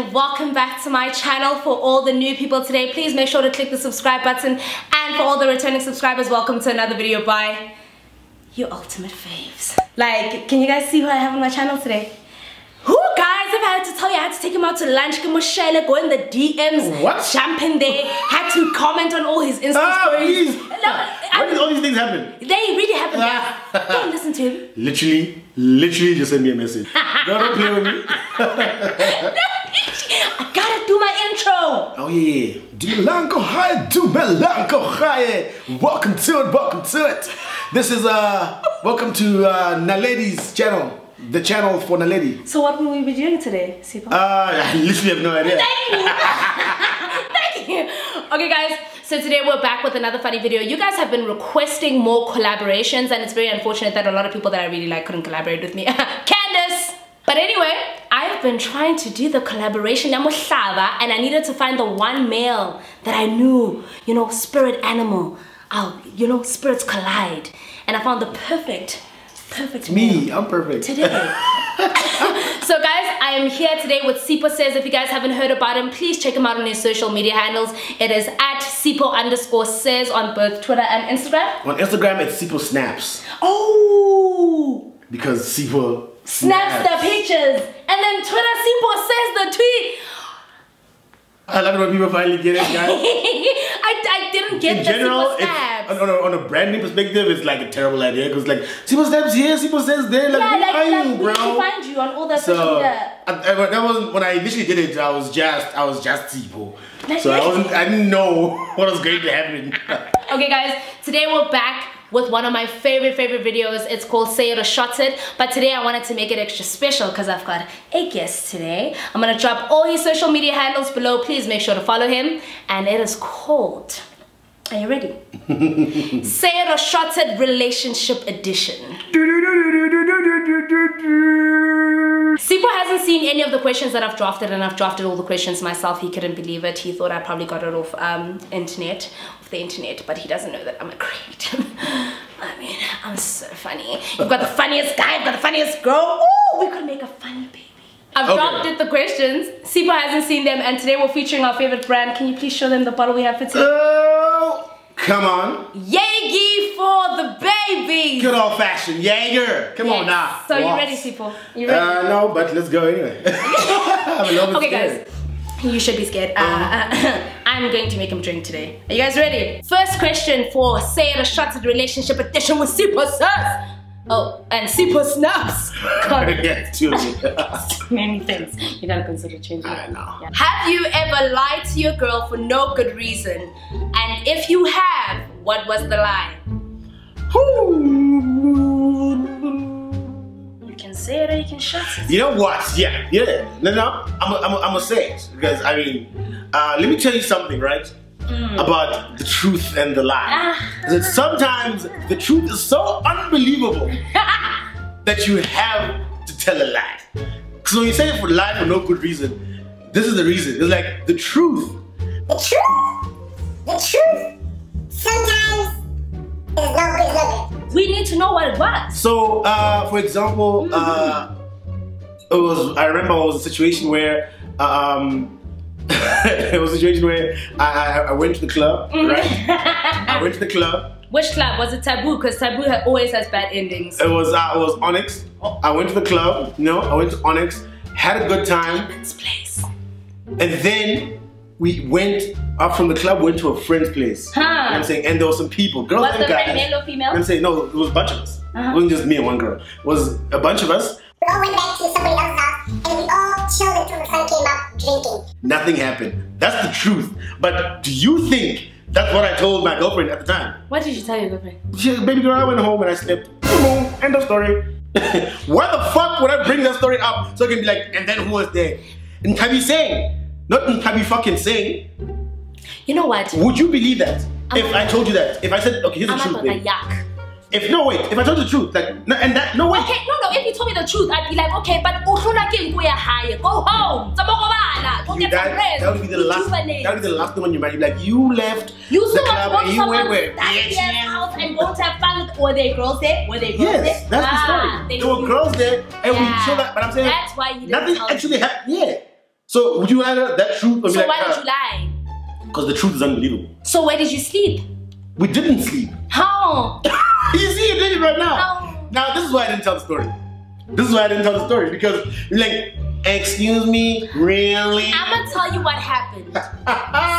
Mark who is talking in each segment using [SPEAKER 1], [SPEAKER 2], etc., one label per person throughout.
[SPEAKER 1] and welcome back to my channel. For all the new people today, please make sure to click the subscribe button. And for all the returning subscribers, welcome to another video by your ultimate faves. Like, can you guys see who I have on my channel today? Who guys, if I had to tell you, I had to take him out to lunch, give share, go in the DMs,
[SPEAKER 2] What?
[SPEAKER 1] jump in there, had to comment on all his Insta
[SPEAKER 2] Ah,
[SPEAKER 1] stories.
[SPEAKER 2] When did all these things happen?
[SPEAKER 1] they really happened. Guys. Don't listen to him.
[SPEAKER 2] Literally, literally just send me a message. Don't play with me.
[SPEAKER 1] I gotta do my intro.
[SPEAKER 2] Oh yeah. Do Melanco High, do Melanco Welcome to it, welcome to it. This is uh welcome to uh Naledi's channel. The channel for Naledi.
[SPEAKER 1] So what will we be doing today, Sipho?
[SPEAKER 2] Uh I literally have no idea.
[SPEAKER 1] Thank you. Thank you. Okay, guys. So today we're back with another funny video. You guys have been requesting more collaborations, and it's very unfortunate that a lot of people that I really like couldn't collaborate with me. Candace. But anyway, I've been trying to do the collaboration Yamuhlava, and I needed to find the one male that I knew, you know, spirit animal. Oh, you know, spirits collide. And I found the perfect, perfect male
[SPEAKER 2] Me, I'm perfect.
[SPEAKER 1] today. so guys, I am here today with Sipho Says. If you guys haven't heard about him, please check him out on his social media handles. It is at Sipho underscore says on both Twitter and Instagram.
[SPEAKER 2] On Instagram it's Sipho Snaps.
[SPEAKER 1] Oh!
[SPEAKER 2] Because Sipho
[SPEAKER 1] Snaps the pictures. And then Twitter Sipho says the tweet.
[SPEAKER 2] I love it when people finally get it, guys.
[SPEAKER 1] I, I didn't get
[SPEAKER 2] in
[SPEAKER 1] the
[SPEAKER 2] general,
[SPEAKER 1] snaps.
[SPEAKER 2] on, a, on a branding perspective, it's like a terrible idea because like Sipho steps here, Sipho steps there. Like,
[SPEAKER 1] yeah,
[SPEAKER 2] who
[SPEAKER 1] like,
[SPEAKER 2] are
[SPEAKER 1] like
[SPEAKER 2] you, bro?
[SPEAKER 1] need find you on all that social
[SPEAKER 2] So
[SPEAKER 1] media.
[SPEAKER 2] I, I, that wasn't when I initially did it. I was just I was just Sipho.
[SPEAKER 1] Like,
[SPEAKER 2] So I wasn't. I didn't know what was going to happen.
[SPEAKER 1] Okay guys, today we're back with one of my favorite favorite videos. It's called Say It or Shot It. But today I wanted to make it extra special because I've got a guest today. I'm gonna drop all his social media handles below. Please make sure to follow him. And it is called Are you ready? Say It or Shot It Relationship Edition. Sipho hasn't seen any of the questions that I've drafted and I've drafted all the questions myself. He couldn't believe it. He thought I probably got it off um, internet, the internet, but he doesn't know that I'm a creator. I mean, I'm so funny. You've got the funniest guy, you've got the funniest girl. Ooh, we could make a funny baby. I've
[SPEAKER 2] Okay.
[SPEAKER 1] drafted the questions. Sipho hasn't seen them and today we're featuring our favorite brand. Can you please show them the bottle we have for today?
[SPEAKER 2] oh, come on,
[SPEAKER 1] Yagi for the baby.
[SPEAKER 2] good old fashioned Jaeger. Come on now.
[SPEAKER 1] So you ready, Sipho? You ready?
[SPEAKER 2] Uh, no, but let's go anyway. I'm a little bit
[SPEAKER 1] Okay,
[SPEAKER 2] scared.
[SPEAKER 1] guys. You should be scared. Uh, uh, I'm going to make him drink today. Are you guys ready? First question for Say Shot It Relationship Edition with Sipho Says. Oh, and Sipho Snaps.
[SPEAKER 2] Yeah, two of
[SPEAKER 1] many things. You gotta consider changing.
[SPEAKER 2] I know.
[SPEAKER 1] Yeah. Have you ever lied to your girl for no good reason? And if you have, what was the lie? You can say it or you can shut it.
[SPEAKER 2] You know what? Yeah, yeah. No, no. I'm gonna I'm I'm say it because I mean, uh, let me tell you something, right? About the truth and the lie.
[SPEAKER 1] Ah.
[SPEAKER 2] That sometimes the truth is so unbelievable that you have to tell a lie. Because when you say it for lie for no good reason, this is the reason. It's like the truth.
[SPEAKER 3] The truth, the truth, sometimes is no good looking.
[SPEAKER 1] We need to know what it was.
[SPEAKER 2] So, uh, for example, uh, it was. I remember it was a situation where. Um, it was a situation where I, I, I went to the club, right? I went to the club.
[SPEAKER 1] Which club? Was it Taboo? Because Taboo always has bad endings.
[SPEAKER 2] It was uh, it was Onyx. I went to the club. You know, I went to Onyx, had a good time,
[SPEAKER 1] This place.
[SPEAKER 2] and then we went up from the club, went to a friend's place.
[SPEAKER 1] Huh.
[SPEAKER 2] You know what I'm saying, and there were some people, girls
[SPEAKER 1] Was
[SPEAKER 2] and
[SPEAKER 1] the
[SPEAKER 2] guys.
[SPEAKER 1] friend male or female?
[SPEAKER 2] I'm saying no, it was a bunch of us.
[SPEAKER 1] Uh-huh.
[SPEAKER 2] It wasn't just me and one girl. It was a bunch of us.
[SPEAKER 3] We all went back to somebody else's house and we all chilled until the sun came up drinking.
[SPEAKER 2] Nothing happened. That's the truth. But do you think that's what I told my girlfriend at the time?
[SPEAKER 1] What did you tell your girlfriend?
[SPEAKER 2] She, baby girl, I went home and I slept. Boom, end of story. Why the fuck would I bring that story up so I can be like, and then who was there? And Tabi saying, not Tabi fucking saying.
[SPEAKER 1] You know what?
[SPEAKER 2] Would you believe that? If
[SPEAKER 1] I'm-
[SPEAKER 2] I told you that, if I said, okay, here's the
[SPEAKER 1] I'm
[SPEAKER 2] truth,
[SPEAKER 1] not gonna yak.
[SPEAKER 2] If no wait, if I told you the truth, like no, and that no wait.
[SPEAKER 1] Okay, no, no. If you told me the truth, I'd be like, okay, but uhlula ke nkuya higher. Go home. Go get
[SPEAKER 2] that,
[SPEAKER 1] some rest.
[SPEAKER 2] that would be the last. That would be the last thing on your mind. You'd be like, you left
[SPEAKER 1] You
[SPEAKER 2] the
[SPEAKER 1] still
[SPEAKER 2] club
[SPEAKER 1] want to go to
[SPEAKER 2] you went
[SPEAKER 1] someone's
[SPEAKER 2] where?
[SPEAKER 1] daddy's
[SPEAKER 2] Bitch.
[SPEAKER 1] house and go to have fun were there girls there? Were there girls there?
[SPEAKER 2] Yes, that's
[SPEAKER 1] Ah,
[SPEAKER 2] the story. There were
[SPEAKER 1] you.
[SPEAKER 2] girls there, and we
[SPEAKER 1] Yeah.
[SPEAKER 2] chill that. But I'm saying
[SPEAKER 1] That's why you didn't
[SPEAKER 2] nothing actually happened. Yeah. So would you rather that truth or
[SPEAKER 1] So
[SPEAKER 2] like,
[SPEAKER 1] why did uh, you lie?
[SPEAKER 2] Because the truth is unbelievable.
[SPEAKER 1] So where did you sleep?
[SPEAKER 2] We didn't sleep.
[SPEAKER 1] How?
[SPEAKER 2] you see it doing it right now.
[SPEAKER 1] How?
[SPEAKER 2] Now this is why I didn't tell the story. This is why I didn't tell the story because like, excuse me, really?
[SPEAKER 1] I'm gonna tell you what happened.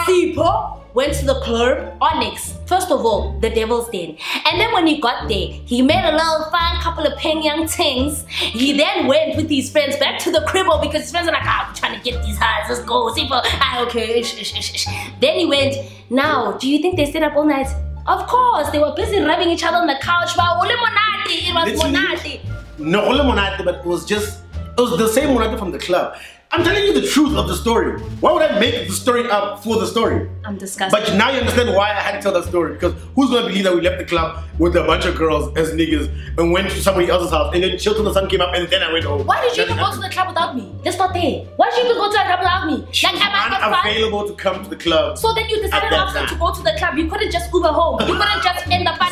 [SPEAKER 1] Sipho went to the club, Onyx. First of all, the devil's den. And then when he got there, he made a little fun couple of peng young things. He then went with his friends back to the cribbo because his friends are like, ah, we're trying to get these highs, let's go, Sipho. Ah, okay, ish, ish, ish. Then he went, now, do you think they stayed up all night? Of course, they were busy rubbing each other on the couch. Wow, ole monate, it was monate.
[SPEAKER 2] No, monate, but it was just it was the same monate from the club. I'm telling you the truth of the story. Why would I make the story up for the story?
[SPEAKER 1] I'm disgusted.
[SPEAKER 2] But now you understand why I had to tell that story because who's gonna believe that we left the club with a bunch of girls as niggas and went to somebody else's house and then chilled till the sun came up and then I went home.
[SPEAKER 1] Why did you even go to the club without me? That's not there. Why did you even go to the club without me?
[SPEAKER 2] She
[SPEAKER 1] Like, am I not
[SPEAKER 2] unavailable to come to the club.
[SPEAKER 1] So then you decided also to go to the club. You couldn't just Uber home. You couldn't just end the fun.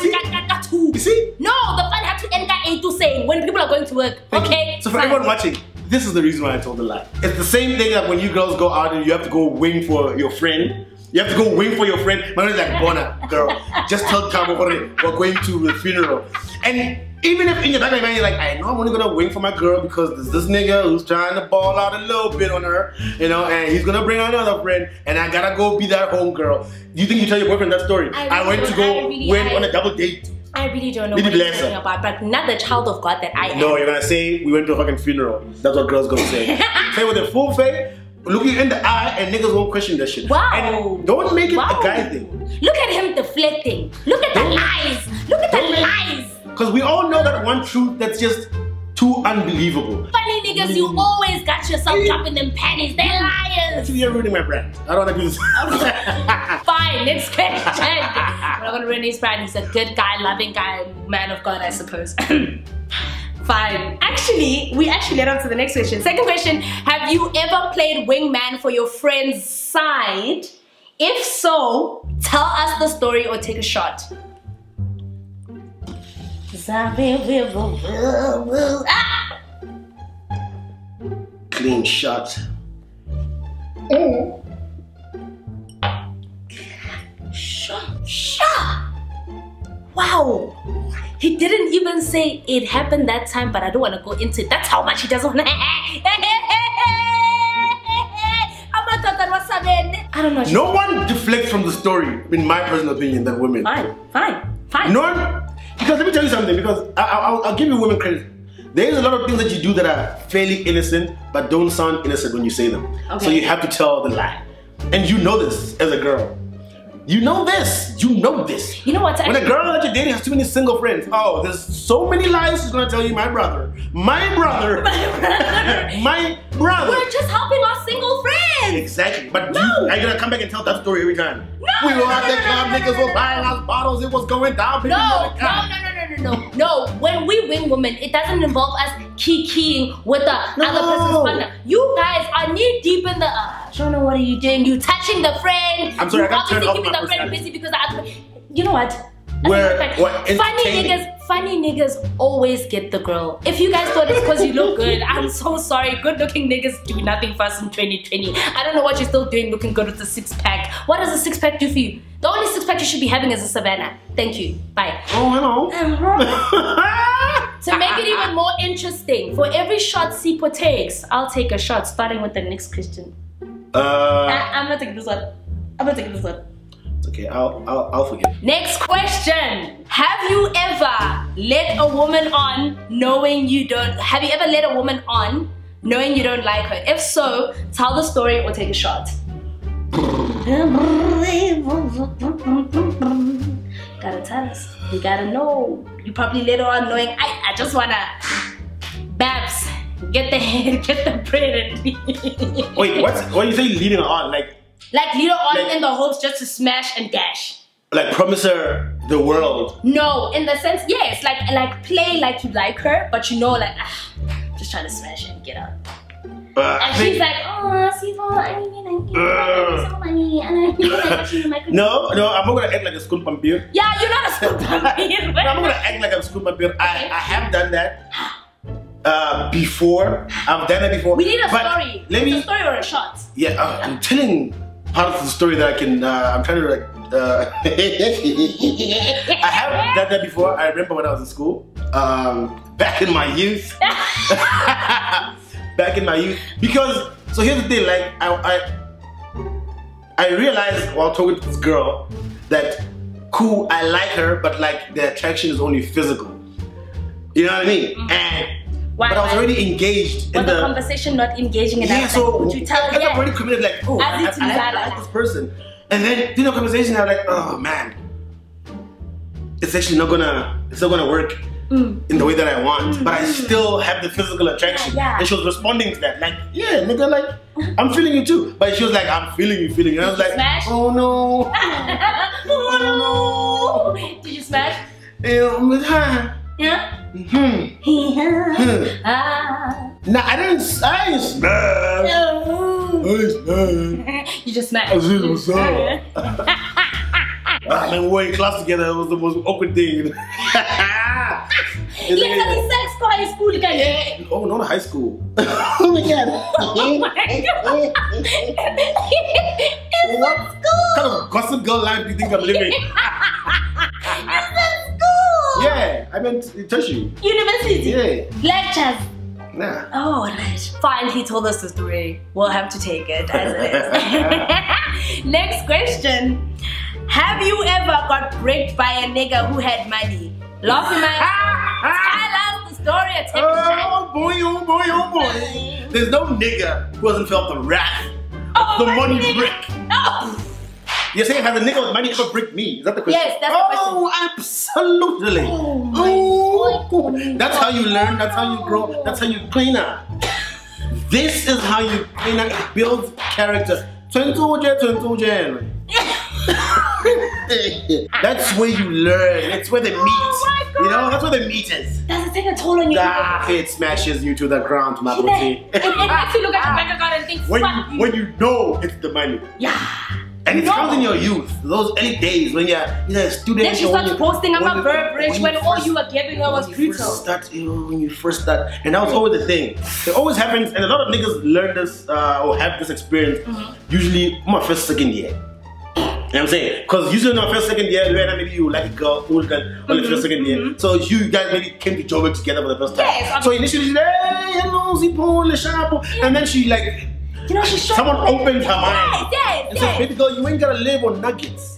[SPEAKER 2] You see?
[SPEAKER 1] No, the fun had to end at 8 to say when people are going to work.
[SPEAKER 2] Thank you.
[SPEAKER 1] Okay?
[SPEAKER 2] So for
[SPEAKER 1] Fine.
[SPEAKER 2] everyone watching, this is the reason why I told the lie. It's the same thing that when you girls go out and you have to go wing for your friend. You have to go wing for your friend. My friend's like, Bona, girl, just tell Kamo we're going to the funeral. And even if in your back of your mind you're like, I know I'm only gonna wing for my girl because there's this nigga who's trying to ball out a little bit on her, you know, and he's gonna bring another friend, and I gotta go be that home girl. Do you think you tell your boyfriend that story?
[SPEAKER 1] I
[SPEAKER 2] I, went to go
[SPEAKER 1] I really-
[SPEAKER 2] win
[SPEAKER 1] I-
[SPEAKER 2] on a double date.
[SPEAKER 1] I really don't know
[SPEAKER 2] Maybe
[SPEAKER 1] what you're talking about, but not the child of God that I am.
[SPEAKER 2] No, you're gonna say we went to a fucking funeral. That's what girls gonna say. say with a full face, looking in the eye, and niggas won't question that shit.
[SPEAKER 1] Wow.
[SPEAKER 2] And don't make it
[SPEAKER 1] Wow.
[SPEAKER 2] a guy thing.
[SPEAKER 1] Look at him deflecting. Look at the
[SPEAKER 2] Don't-
[SPEAKER 1] lies. Look at the lies.
[SPEAKER 2] Because we all know that one truth that's just too unbelievable.
[SPEAKER 1] Funny niggas, you always got yourself dropping them panties. They're liars.
[SPEAKER 2] Actually, you're ruining my brand. I don't wanna do this.
[SPEAKER 1] Fine, next question. We're not gonna ruin his brand. He's a good guy, loving guy, man of God, I suppose. Fine. Actually, we actually led on to the next question. Second question Have you ever played wingman for your friend's side? If so, tell us the story or take a shot.
[SPEAKER 2] Clean shot.
[SPEAKER 1] Wow. He didn't even say it happened that time, but I don't want to go into it. That's how much he doesn't want to. I don't know.
[SPEAKER 2] No one deflects from the story, in my personal opinion, than women.
[SPEAKER 1] Fine, fine, fine.
[SPEAKER 2] No one, because let me tell you something. Because I, I, I'll, I'll give you women credit. There's a lot of things that you do that are fairly innocent, but don't sound innocent when you say them. So you have to tell the lie, and you know this as a girl. You know this. You know this.
[SPEAKER 1] You know what?
[SPEAKER 2] When a girl that you're dating has too many single friends, oh, there's so many lies she's gonna tell you. My brother, my brother, my brother.
[SPEAKER 1] We're just helping our single friends.
[SPEAKER 2] Exactly. But
[SPEAKER 1] No.
[SPEAKER 2] you are you gonna come back and tell that story every time?
[SPEAKER 1] No,
[SPEAKER 2] we were
[SPEAKER 1] no,
[SPEAKER 2] at the
[SPEAKER 1] no, no,
[SPEAKER 2] club,
[SPEAKER 1] no, no,
[SPEAKER 2] niggas were buying us bottles, it was going down. people
[SPEAKER 1] No, no,
[SPEAKER 2] come.
[SPEAKER 1] no, no, no, no, no. No, when we wing women, it doesn't involve us kikiing with the other person's
[SPEAKER 2] No.
[SPEAKER 1] partner. You guys are knee deep in the. Uh, I don't know what are you doing. You touching the friend.
[SPEAKER 2] I'm sorry,
[SPEAKER 1] you
[SPEAKER 2] I got turned
[SPEAKER 1] obviously
[SPEAKER 2] off
[SPEAKER 1] keeping the friend busy because the other. You know what? As a
[SPEAKER 2] We're-
[SPEAKER 1] matter of fact,
[SPEAKER 2] we're
[SPEAKER 1] funny niggas, funny niggas always get the girl. If you guys thought it's because you look good, I'm so sorry. Good looking niggas do nothing for us in 2020. I don't know what you're still doing looking good with the six pack. What does a six pack do for you? The only six pack you should be having is a Savannah. Thank you. Bye.
[SPEAKER 2] Oh, hello.
[SPEAKER 1] To make it even more interesting, for every shot Sipho takes, I'll take a shot, starting with the next question.
[SPEAKER 2] uh,
[SPEAKER 1] I, I'm not taking this one. I'm not taking this one.
[SPEAKER 2] Okay, I'll, I'll, I'll forgive.
[SPEAKER 1] Next question. Have you ever led a woman on knowing you don't have you ever led a woman on knowing you don't like her? If so, tell the story or take a shot. gotta tell us. You gotta know. You probably led her on knowing I, I just wanna Babs, get the head, get the bread and
[SPEAKER 2] Wait, what's, what you say leading on? Like,
[SPEAKER 1] like lead her on
[SPEAKER 2] Like-
[SPEAKER 1] in the hopes just to smash and dash.
[SPEAKER 2] like promise her the world.
[SPEAKER 1] No, in the sense, yes, like like play like you like her, but you know, like ah, just trying to smash and get out.
[SPEAKER 2] Uh,
[SPEAKER 1] And she's like, oh, Sipho, I you, I like you so money, and I really like
[SPEAKER 2] no, no, I'm not gonna act like a school vampire.
[SPEAKER 1] Yeah, you're not a school vampire.
[SPEAKER 2] No, I'm not gonna act like I'm a school vampire. I, I have done that. uh, before. I've done that before.
[SPEAKER 1] We need a
[SPEAKER 2] But
[SPEAKER 1] story.
[SPEAKER 2] Let me.
[SPEAKER 1] a story or a shot.
[SPEAKER 2] Yeah, uh, I'm telling part of the story that I can. Uh, I'm trying to like. Uh, I have done that before. I remember when I was in school. Um, back in my youth. back in my youth. Because so here's the thing. Like I, I, I realized while talking to this girl that cool. I like her, but like the attraction is only physical. You know what I mean? And
[SPEAKER 1] Mm-hmm. Why-
[SPEAKER 2] but I was already engaged in
[SPEAKER 1] the
[SPEAKER 2] the
[SPEAKER 1] conversation not engaging enough?
[SPEAKER 2] yeah,
[SPEAKER 1] Like,
[SPEAKER 2] so
[SPEAKER 1] would you tell
[SPEAKER 2] I,
[SPEAKER 1] yeah.
[SPEAKER 2] already committed like, oh, I, I, I,
[SPEAKER 1] I
[SPEAKER 2] like this person. And then, you the conversation, I'm like, oh man, it's actually not gonna, it's not gonna work
[SPEAKER 1] Mm.
[SPEAKER 2] in the way that I want. But I still have the physical attraction.
[SPEAKER 1] Yeah, yeah.
[SPEAKER 2] And she was responding to that, like, yeah, nigga, like, I'm feeling you too. But she was like, I'm feeling you, feeling you. And I was like,
[SPEAKER 1] Smash?
[SPEAKER 2] oh no.
[SPEAKER 1] oh no! Did you smash?
[SPEAKER 2] Um, with her.
[SPEAKER 1] Yeah.
[SPEAKER 2] Hmm.
[SPEAKER 1] ah.
[SPEAKER 2] Nah, I didn't, I didn't smash.
[SPEAKER 1] No.
[SPEAKER 2] I didn't smash.
[SPEAKER 1] You just smashed.
[SPEAKER 2] I was like, what's up? Ah, man, we in class together. It was the most awkward thing. Like-
[SPEAKER 1] Literally sex for high school again.
[SPEAKER 2] oh, not high school. oh my god.
[SPEAKER 1] Oh my god. it's
[SPEAKER 2] What
[SPEAKER 1] school.
[SPEAKER 2] kind of gossip girl life do you think I'm living?
[SPEAKER 1] At
[SPEAKER 2] yeah, I meant tertiary.
[SPEAKER 1] University.
[SPEAKER 2] Yeah.
[SPEAKER 1] Lectures.
[SPEAKER 2] Nah.
[SPEAKER 1] Oh, right. Fine, he told us the story. We'll have to take it as it is. Next question. Have you ever got bricked by a nigga who had money? Laughing my Tell us the story or take a.
[SPEAKER 2] Oh boy, oh boy, oh boy. There's no nigga who hasn't felt the wrath
[SPEAKER 1] Oh,
[SPEAKER 2] the money
[SPEAKER 1] nigga.
[SPEAKER 2] brick.
[SPEAKER 1] Oh.
[SPEAKER 2] You're saying has a nigga with money ever bricked me? Is that the question?
[SPEAKER 1] Yes, that's the question.
[SPEAKER 2] oh, absolutely.
[SPEAKER 1] Oh my
[SPEAKER 2] Oh.
[SPEAKER 1] God.
[SPEAKER 2] That's how you learn, that's how you grow, that's how you clean up. This is how you clean up, it builds character. 22 22 That's where you learn. That's where the meat.
[SPEAKER 1] Oh my
[SPEAKER 2] You know, that's where the meat is.
[SPEAKER 1] Does it take a toll on you?
[SPEAKER 2] Ah, it smashes you to the ground, my booty.
[SPEAKER 1] it, it makes you look at your bank account and think,
[SPEAKER 2] When you,
[SPEAKER 1] you.
[SPEAKER 2] when you know it's the money.
[SPEAKER 1] yeah.
[SPEAKER 2] And it
[SPEAKER 1] No.
[SPEAKER 2] comes in your youth, those early days when you're, you're a student.
[SPEAKER 1] Then she starts
[SPEAKER 2] you-
[SPEAKER 1] posting
[SPEAKER 2] when
[SPEAKER 1] about
[SPEAKER 2] you-
[SPEAKER 1] Burbridge when, all
[SPEAKER 2] first-
[SPEAKER 1] you were giving her was
[SPEAKER 2] first start, you know, when you first start, and that was always the thing. It always happens, and a lot of niggas learn this uh, or have this experience
[SPEAKER 1] Mm-hmm.
[SPEAKER 2] usually my first second year. You know what I'm saying? Because usually in our first second year, when maybe you like a girl, old girl, on the first second year. So you guys maybe came to Joburg together for the first time.
[SPEAKER 1] Mm-hmm. Yes,
[SPEAKER 2] so initially she's like, hey, hello, Zipo, Le Chapo. And then she like,
[SPEAKER 1] You know, she showed
[SPEAKER 2] someone
[SPEAKER 1] me-
[SPEAKER 2] opened her mind.
[SPEAKER 1] Yes, yes,
[SPEAKER 2] And
[SPEAKER 1] yes.
[SPEAKER 2] baby girl, you ain't gotta live on nuggets.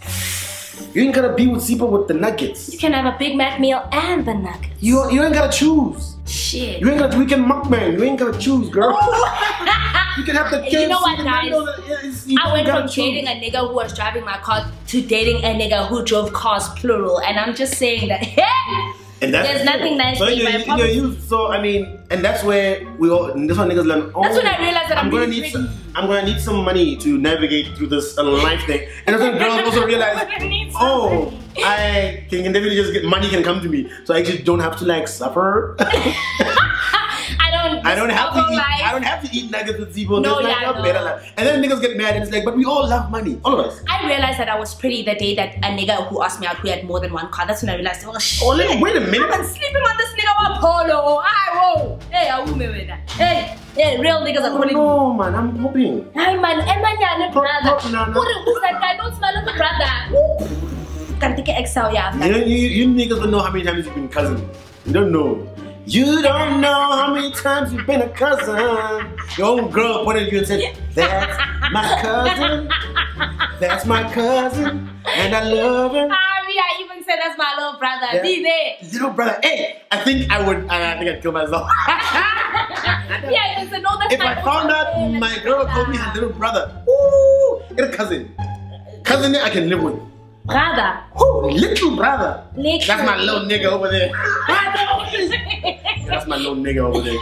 [SPEAKER 2] You ain't gotta be with Zipo with the nuggets.
[SPEAKER 1] You can have a Big Mac meal and the nuggets.
[SPEAKER 2] You, you ain't gotta choose.
[SPEAKER 1] Shit.
[SPEAKER 2] You ain't gotta, we can mukbang. You ain't gotta choose, girl. You can have the kids.
[SPEAKER 1] You know what, guys?
[SPEAKER 2] Nando's, yeah, it's- you
[SPEAKER 1] I went from
[SPEAKER 2] choose.
[SPEAKER 1] dating a nigga who was driving my car to dating a nigga who drove cars plural, and I'm just saying that.
[SPEAKER 2] And that's
[SPEAKER 1] There's nothing
[SPEAKER 2] thing.
[SPEAKER 1] nice
[SPEAKER 2] So
[SPEAKER 1] in
[SPEAKER 2] you're,
[SPEAKER 1] my
[SPEAKER 2] you're
[SPEAKER 1] promise.
[SPEAKER 2] So I mean, and that's where we all. That's why niggas learn. Oh,
[SPEAKER 1] That's when I realized that I'm
[SPEAKER 2] gonna
[SPEAKER 1] really
[SPEAKER 2] need.
[SPEAKER 1] pretty.
[SPEAKER 2] Some, I'm gonna need some money to navigate through this uh, life thing. And that's when girls also realize.
[SPEAKER 1] I'm gonna
[SPEAKER 2] Oh. I can, can definitely just get money can come to me, so I actually don't have to like suffer.
[SPEAKER 1] I don't.
[SPEAKER 2] I don't have to eat.
[SPEAKER 1] life.
[SPEAKER 2] I don't have to eat nuggets with Zibo.
[SPEAKER 1] No, yeah,
[SPEAKER 2] oh,
[SPEAKER 1] no.
[SPEAKER 2] better life. And then niggas get mad and it's like, but we all love money, all of us.
[SPEAKER 1] I realized that I was pretty the day that a nigga who asked me out who had more than one car. That's when I realized, oh shit.
[SPEAKER 2] Oh, wait, wait a minute.
[SPEAKER 1] I've been sleeping on this nigga with polo. I whoa. Hey, I woman with that. Hey, hey, real niggas are
[SPEAKER 2] Oh,
[SPEAKER 1] calling
[SPEAKER 2] no, man, I'm hoping.
[SPEAKER 1] Hey man, yeah, no brother.
[SPEAKER 2] Pop, pop, no, no.
[SPEAKER 1] Who who's that guy? Don't smell like a brother. Can't take an XL, yeah.
[SPEAKER 2] You, know, you, you niggas don't know how many times you've been cousin. You don't know. You don't know how many times you've been a cousin. Your own girl pointed at you and said, That's my cousin. That's my cousin. And I love her.
[SPEAKER 1] Me, I even said that's my little brother.
[SPEAKER 2] Yeah.
[SPEAKER 1] Be there.
[SPEAKER 2] Little brother, hey, I think I would, I, I think I'd kill myself.
[SPEAKER 1] Yeah, I even said, no, that's
[SPEAKER 2] if
[SPEAKER 1] my
[SPEAKER 2] I found out my girl called me her little brother, ooh, it's a cousin. Cousin I can live with.
[SPEAKER 1] Brother.
[SPEAKER 2] Ooh, little brother.
[SPEAKER 1] Little.
[SPEAKER 2] That's my little nigga over there. That's my little nigga over there.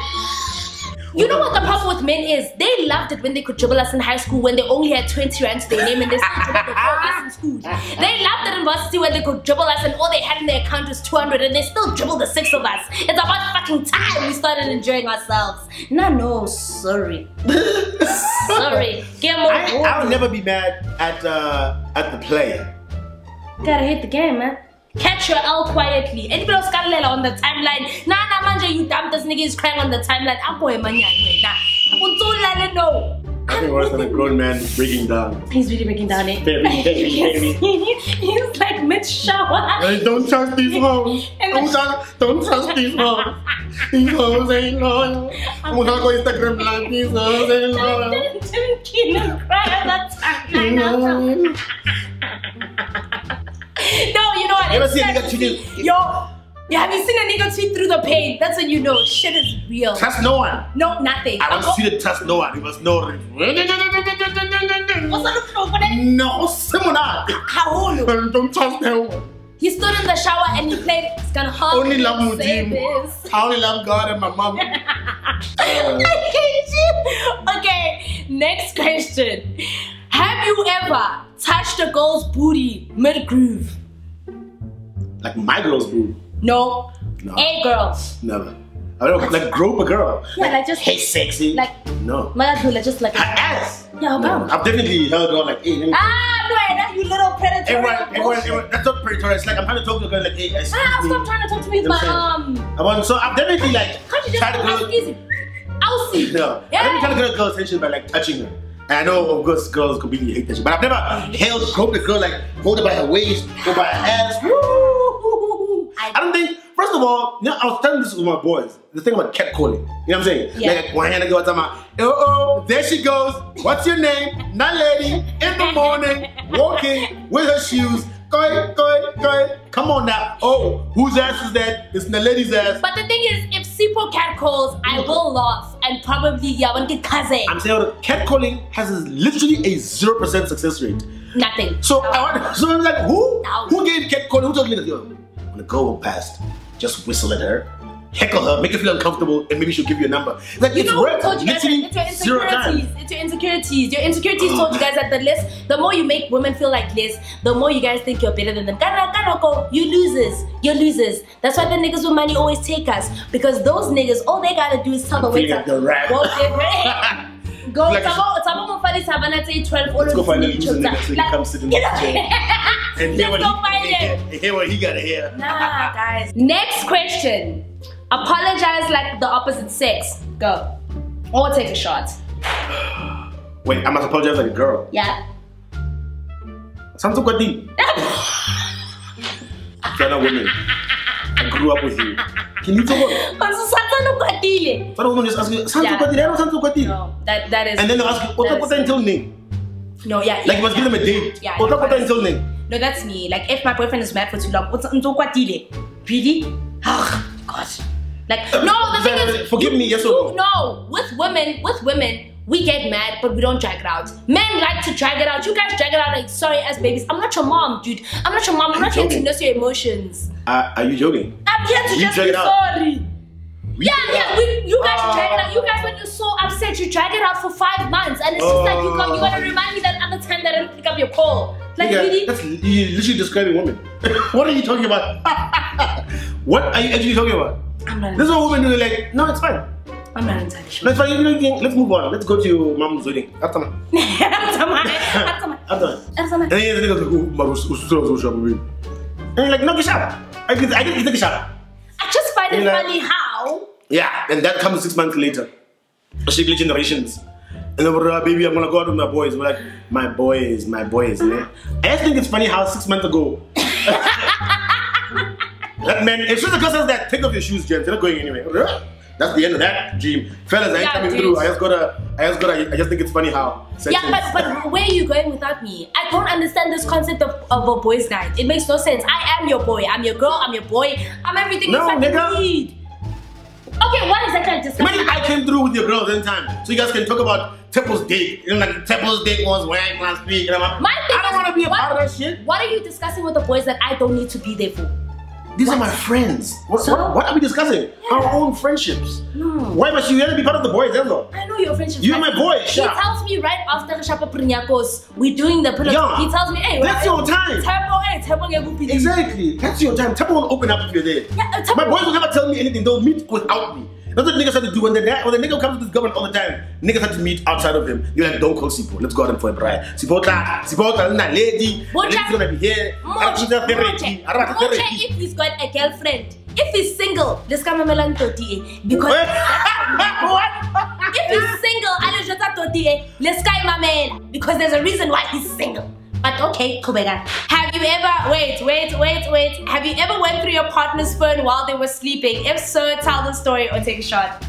[SPEAKER 1] You know what the problem with men is? They loved it when they could dribble us in high school when they only had 20 rand to their name and they still dribbled us in school. They loved it in varsity when they could dribble us and all they had in their account was 200 and they still dribbled the six of us. It's about fucking time we started enjoying ourselves. No, no, sorry. sorry. Get more
[SPEAKER 2] I, I'll never be mad at uh, at the player.
[SPEAKER 1] Gotta hit the game, man. Catch your L quietly. Anybody else got on the timeline? Nah, nah, manja, you dumb. This nigga is crying on the timeline. I'm going manya, nah. Unzulale, no.
[SPEAKER 2] Nothing worse than a grown man breaking down.
[SPEAKER 1] He's really breaking down, eh?
[SPEAKER 2] Very, very, very.
[SPEAKER 1] He's like mid shower.
[SPEAKER 2] Hey, don't trust these hoes. Don't trust, don't trust these hoes. These hoes ain't loyal. I'm gonna go Instagram live. These hoes ain't loyal.
[SPEAKER 1] Didn't kill him cry on the timeline. No, you know what?
[SPEAKER 2] You ever see a nigga
[SPEAKER 1] sexy. Yo, yeah, have you seen a nigga tweet through the pain? That's when you know shit is real.
[SPEAKER 2] Trust no one.
[SPEAKER 1] No, nothing.
[SPEAKER 2] I want you to trust no one. It was no.
[SPEAKER 1] What's the look?
[SPEAKER 2] No, else.
[SPEAKER 1] Haholo.
[SPEAKER 2] Don't trust no one.
[SPEAKER 1] He stood in the shower and he played It's gonna hurt
[SPEAKER 2] Only
[SPEAKER 1] me
[SPEAKER 2] love Mudim. I only love God and my mom.
[SPEAKER 1] I hate you. Okay, next question. Have you ever touched a girl's booty mid groove?
[SPEAKER 2] Like my girl's boo.
[SPEAKER 1] No.
[SPEAKER 2] No.
[SPEAKER 1] A girl.
[SPEAKER 2] Never. I don't like grope a girl.
[SPEAKER 1] Yeah, like just
[SPEAKER 2] hey sexy.
[SPEAKER 1] like
[SPEAKER 2] no.
[SPEAKER 1] my God, like just like
[SPEAKER 2] Her ass.
[SPEAKER 1] Yeah,
[SPEAKER 2] No.
[SPEAKER 1] okay.
[SPEAKER 2] I've definitely held her like, hey, let me.
[SPEAKER 1] Ah, no, that you little predator.
[SPEAKER 2] Everyone, everyone, everyone, that's not predatory. It's like I'm trying to talk to a girl like, hey, excuse
[SPEAKER 1] Ah,
[SPEAKER 2] me.
[SPEAKER 1] stop trying to talk to me with my um.
[SPEAKER 2] I want, so I've definitely like
[SPEAKER 1] Can't you just
[SPEAKER 2] tried to
[SPEAKER 1] go. I'll see.
[SPEAKER 2] No,
[SPEAKER 1] Yeah.
[SPEAKER 2] I've definitely tried to get a girl's attention by like touching her. And I know, of course, girls completely hate that shit. But I've never held, groped a girl like, hold her by her waist, or by her ass. Woo!
[SPEAKER 1] I-
[SPEAKER 2] I don't think, first of all, you know, I was telling this with my boys. The thing about catcalling. You know what I'm saying?
[SPEAKER 1] Yeah.
[SPEAKER 2] Like, one hand I go, I'm talking about, oh, oh, there she goes. What's your name? That lady in the morning, walking with her shoes. Koi, koi, koi. Come on now. Oh, whose ass is that? It's the lady's ass.
[SPEAKER 1] But the thing is, if Sipho cat calls, I will laugh and probably yeah, when get kaze.
[SPEAKER 2] I'm saying cat calling has literally a 0% success rate.
[SPEAKER 1] Nothing.
[SPEAKER 2] So I want, so I'm like, who?
[SPEAKER 1] No.
[SPEAKER 2] Who gave catcalling? Who told me that? Yo, when a girl walk past, just whistle at her, heckle her, make her feel uncomfortable, and maybe she'll give you a number. Like,
[SPEAKER 1] You
[SPEAKER 2] it's
[SPEAKER 1] know told you guys that it's your insecurities. It's your insecurities. Your insecurities told you guys that the less, the more you make women feel like less, the more you guys think you're better than them. Kana, go. You losers. You're losers. That's why the niggas with money always take us. Because those niggas, all they gotta do is tell the waiter.
[SPEAKER 2] like the rat.
[SPEAKER 1] Go get ready. Go,
[SPEAKER 2] Like-
[SPEAKER 1] tabo, tabo mo fari sabana say 12 all
[SPEAKER 2] go
[SPEAKER 1] of
[SPEAKER 2] find a
[SPEAKER 1] you
[SPEAKER 2] loser
[SPEAKER 1] chota.
[SPEAKER 2] nigga so
[SPEAKER 1] Like,
[SPEAKER 2] comes sit in the chair. And hear what,
[SPEAKER 1] go find
[SPEAKER 2] he,
[SPEAKER 1] him.
[SPEAKER 2] hear, hear what he gotta hear.
[SPEAKER 1] Nah, guys. Next question. Apologize like the opposite sex. Go. Or take a shot.
[SPEAKER 2] Wait, I must apologize like a girl.
[SPEAKER 1] Yeah.
[SPEAKER 2] Sounds so good. You're women. I grew up with you. Can you talk about
[SPEAKER 1] kwatile.
[SPEAKER 2] So I don't just ask you,
[SPEAKER 1] Yeah.
[SPEAKER 2] good. I sound so good.
[SPEAKER 1] No, that that is.
[SPEAKER 2] And then they'll ask you, what's
[SPEAKER 1] that
[SPEAKER 2] up with
[SPEAKER 1] is-
[SPEAKER 2] that until name?
[SPEAKER 1] No, yeah.
[SPEAKER 2] Like you must give them a date.
[SPEAKER 1] Yeah,
[SPEAKER 2] What's
[SPEAKER 1] you're
[SPEAKER 2] up with that
[SPEAKER 1] right.
[SPEAKER 2] until name?
[SPEAKER 1] No, that's me. Like if my boyfriend is mad for too long, what's unzo kwatile? Really? Oh God. Like no, the thing is,
[SPEAKER 2] Forgive me, yes or
[SPEAKER 1] you,
[SPEAKER 2] no?
[SPEAKER 1] no. With women, with women. We get mad, but we don't drag it out. Men like to drag it out. You guys drag it out like sorry ass babies. I'm not your mom, dude. I'm not your mom. I'm not here to nurse your emotions.
[SPEAKER 2] Uh, are you joking?
[SPEAKER 1] I'm here to
[SPEAKER 2] You
[SPEAKER 1] just be sorry.
[SPEAKER 2] We
[SPEAKER 1] Yeah, yeah, we, you guys
[SPEAKER 2] Ah.
[SPEAKER 1] drag it out. You guys, when you're so upset, you drag it out for five months, and it's just like you come, you gotta remind me that other time that I didn't pick up your call. Like
[SPEAKER 2] Nigga,
[SPEAKER 1] really?
[SPEAKER 2] That's you literally describing women. what are you talking about? what are you actually talking about?
[SPEAKER 1] I'm not.
[SPEAKER 2] This is what women do. Like, no, it's fine.
[SPEAKER 1] I'm not entirely sure.
[SPEAKER 2] No, it's fine. You know, Let's move on. Let's go to your mom's wedding. After man.
[SPEAKER 1] After my, after my,
[SPEAKER 2] After man.
[SPEAKER 1] after my.
[SPEAKER 2] And then the nigga goes, oh, my was was so baby. And you're like, no, get shot. I get, I get, you take.
[SPEAKER 1] I just find it
[SPEAKER 2] know-
[SPEAKER 1] funny how.
[SPEAKER 2] Yeah, and that comes six months later. Shigly generations. And then we're like, baby, I'm gonna go out with my boys. We're like, my boys, my boys, man. I just think it's funny how six months ago. that man, it's just the girl says that, take off your shoes, James. You're not going anywhere. That's the end of that dream. Fellas, I ain't
[SPEAKER 1] Yeah,
[SPEAKER 2] coming
[SPEAKER 1] dude.
[SPEAKER 2] through. I just gotta, I just gotta, I just think it's funny how.
[SPEAKER 1] Yeah, but but where are you going without me? I don't understand this concept of, of a boys' night. It makes no sense. I am your boy. I'm your girl. I'm your boy. I'm everything
[SPEAKER 2] No,
[SPEAKER 1] you fucking
[SPEAKER 2] nigga.
[SPEAKER 1] need. Okay, what exactly I just
[SPEAKER 2] Imagine I came through with your girls anytime, so you guys can talk about Temple's date. You know, like Temple's date was wank last week. I'm like,
[SPEAKER 1] My thing
[SPEAKER 2] I don't
[SPEAKER 1] is,
[SPEAKER 2] want to be a
[SPEAKER 1] what-
[SPEAKER 2] part of that shit.
[SPEAKER 1] What are you discussing with the boys that I don't need to be there for?
[SPEAKER 2] These are my friends. What,
[SPEAKER 1] So?
[SPEAKER 2] what, what are we discussing? Our own friendships.
[SPEAKER 1] No.
[SPEAKER 2] Why must you to be part of the boys, Enzo?
[SPEAKER 1] I know your friendship.
[SPEAKER 2] You're my boy,
[SPEAKER 1] He
[SPEAKER 2] Sha.
[SPEAKER 1] tells me right after Shapa Prinyakos, we're doing the pillow.
[SPEAKER 2] Yeah.
[SPEAKER 1] He tells me, hey,
[SPEAKER 2] That's your time.
[SPEAKER 1] Hey,
[SPEAKER 2] Exactly. That's your time. Temple will open up if you're there.
[SPEAKER 1] Yeah, uh,
[SPEAKER 2] My boys will never tell me anything. They'll meet without me. That's what niggas have to do when the when the nigga comes to this government all the time. Niggas have to meet outside of him. You're like, don't call Sipho. Let's go out and for a bride. Sipho, Sipho, na lady. Lady's gonna be here. I don't think that's therapy. I don't think
[SPEAKER 1] Mocha, if he's got a girlfriend, if he's single, let's come Melan Toti because
[SPEAKER 2] What?
[SPEAKER 1] if he's single, I just Toti, let's guy man because there's a reason why he's single. But okay, Kubega. Have you ever wait, wait, wait, wait? Have you ever went through your partner's phone while they were sleeping? If so, tell the story or take a shot.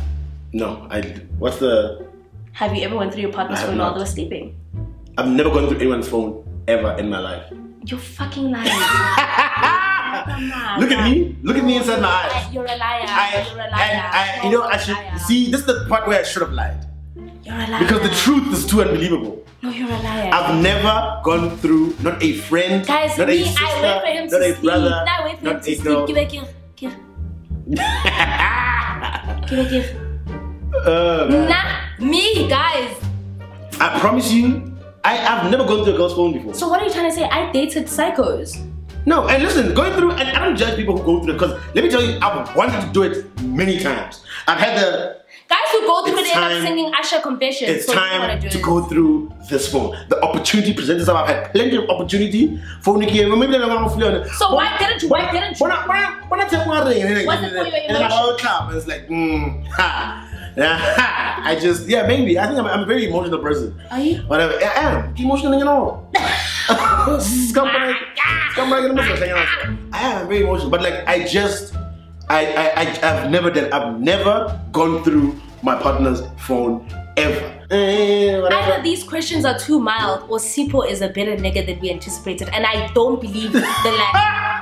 [SPEAKER 2] No, I. What's the?
[SPEAKER 1] Have you ever went through your partner's
[SPEAKER 2] I
[SPEAKER 1] phone while they were sleeping?
[SPEAKER 2] I've never gone through anyone's phone ever in my life.
[SPEAKER 1] You're fucking lying.
[SPEAKER 2] Look at me. Look at me inside my eyes.
[SPEAKER 1] You're a liar.
[SPEAKER 2] I,
[SPEAKER 1] You're a
[SPEAKER 2] and
[SPEAKER 1] liar.
[SPEAKER 2] I, you know, I should
[SPEAKER 1] You're a liar.
[SPEAKER 2] see. This is the part where I should have lied
[SPEAKER 1] You're a liar.
[SPEAKER 2] because the truth is too unbelievable.
[SPEAKER 1] No, you're a liar.
[SPEAKER 2] I've never gone through not a friend,
[SPEAKER 1] Guys,
[SPEAKER 2] not
[SPEAKER 1] me,
[SPEAKER 2] a sister,
[SPEAKER 1] I wait for him
[SPEAKER 2] not
[SPEAKER 1] to
[SPEAKER 2] a
[SPEAKER 1] sleep.
[SPEAKER 2] brother,
[SPEAKER 1] No, I wait for him
[SPEAKER 2] not
[SPEAKER 1] to
[SPEAKER 2] a
[SPEAKER 1] sleep. Give it, give, give, give it, give.
[SPEAKER 2] Uh,
[SPEAKER 1] Nah, me, guys.
[SPEAKER 2] I promise you, I, I've never gone through a girl's phone before.
[SPEAKER 1] So what are you trying to say? I dated psychos.
[SPEAKER 2] No, and listen, going through, and I don't judge people who go through it because let me tell you, I've wanted to do it many times. I've had the,
[SPEAKER 1] Guys who go through
[SPEAKER 2] It's
[SPEAKER 1] it end up singing Usher Confessions.
[SPEAKER 2] it's
[SPEAKER 1] so
[SPEAKER 2] time to
[SPEAKER 1] it.
[SPEAKER 2] go through this phone. The opportunity presented itself. I've had plenty of opportunity for Nikki. and Maybe I'm going to
[SPEAKER 1] So why didn't you? Why didn't you?
[SPEAKER 2] When I, when I, when I take one ring and then, and then, I hold clap and it's like, mm, ha. Yeah. I just, yeah, maybe. I think I'm, I'm a very emotional person.
[SPEAKER 1] Are you?
[SPEAKER 2] Whatever. I am. Emotional, you know. Scumbag. Scumbag middle. I am very emotional, but like I just, I, I, I, I've never done. I've never gone through my partner's phone ever. Eh,
[SPEAKER 1] Either these questions are too mild or Sipho is a better nigga than we anticipated. And I don't believe the latter.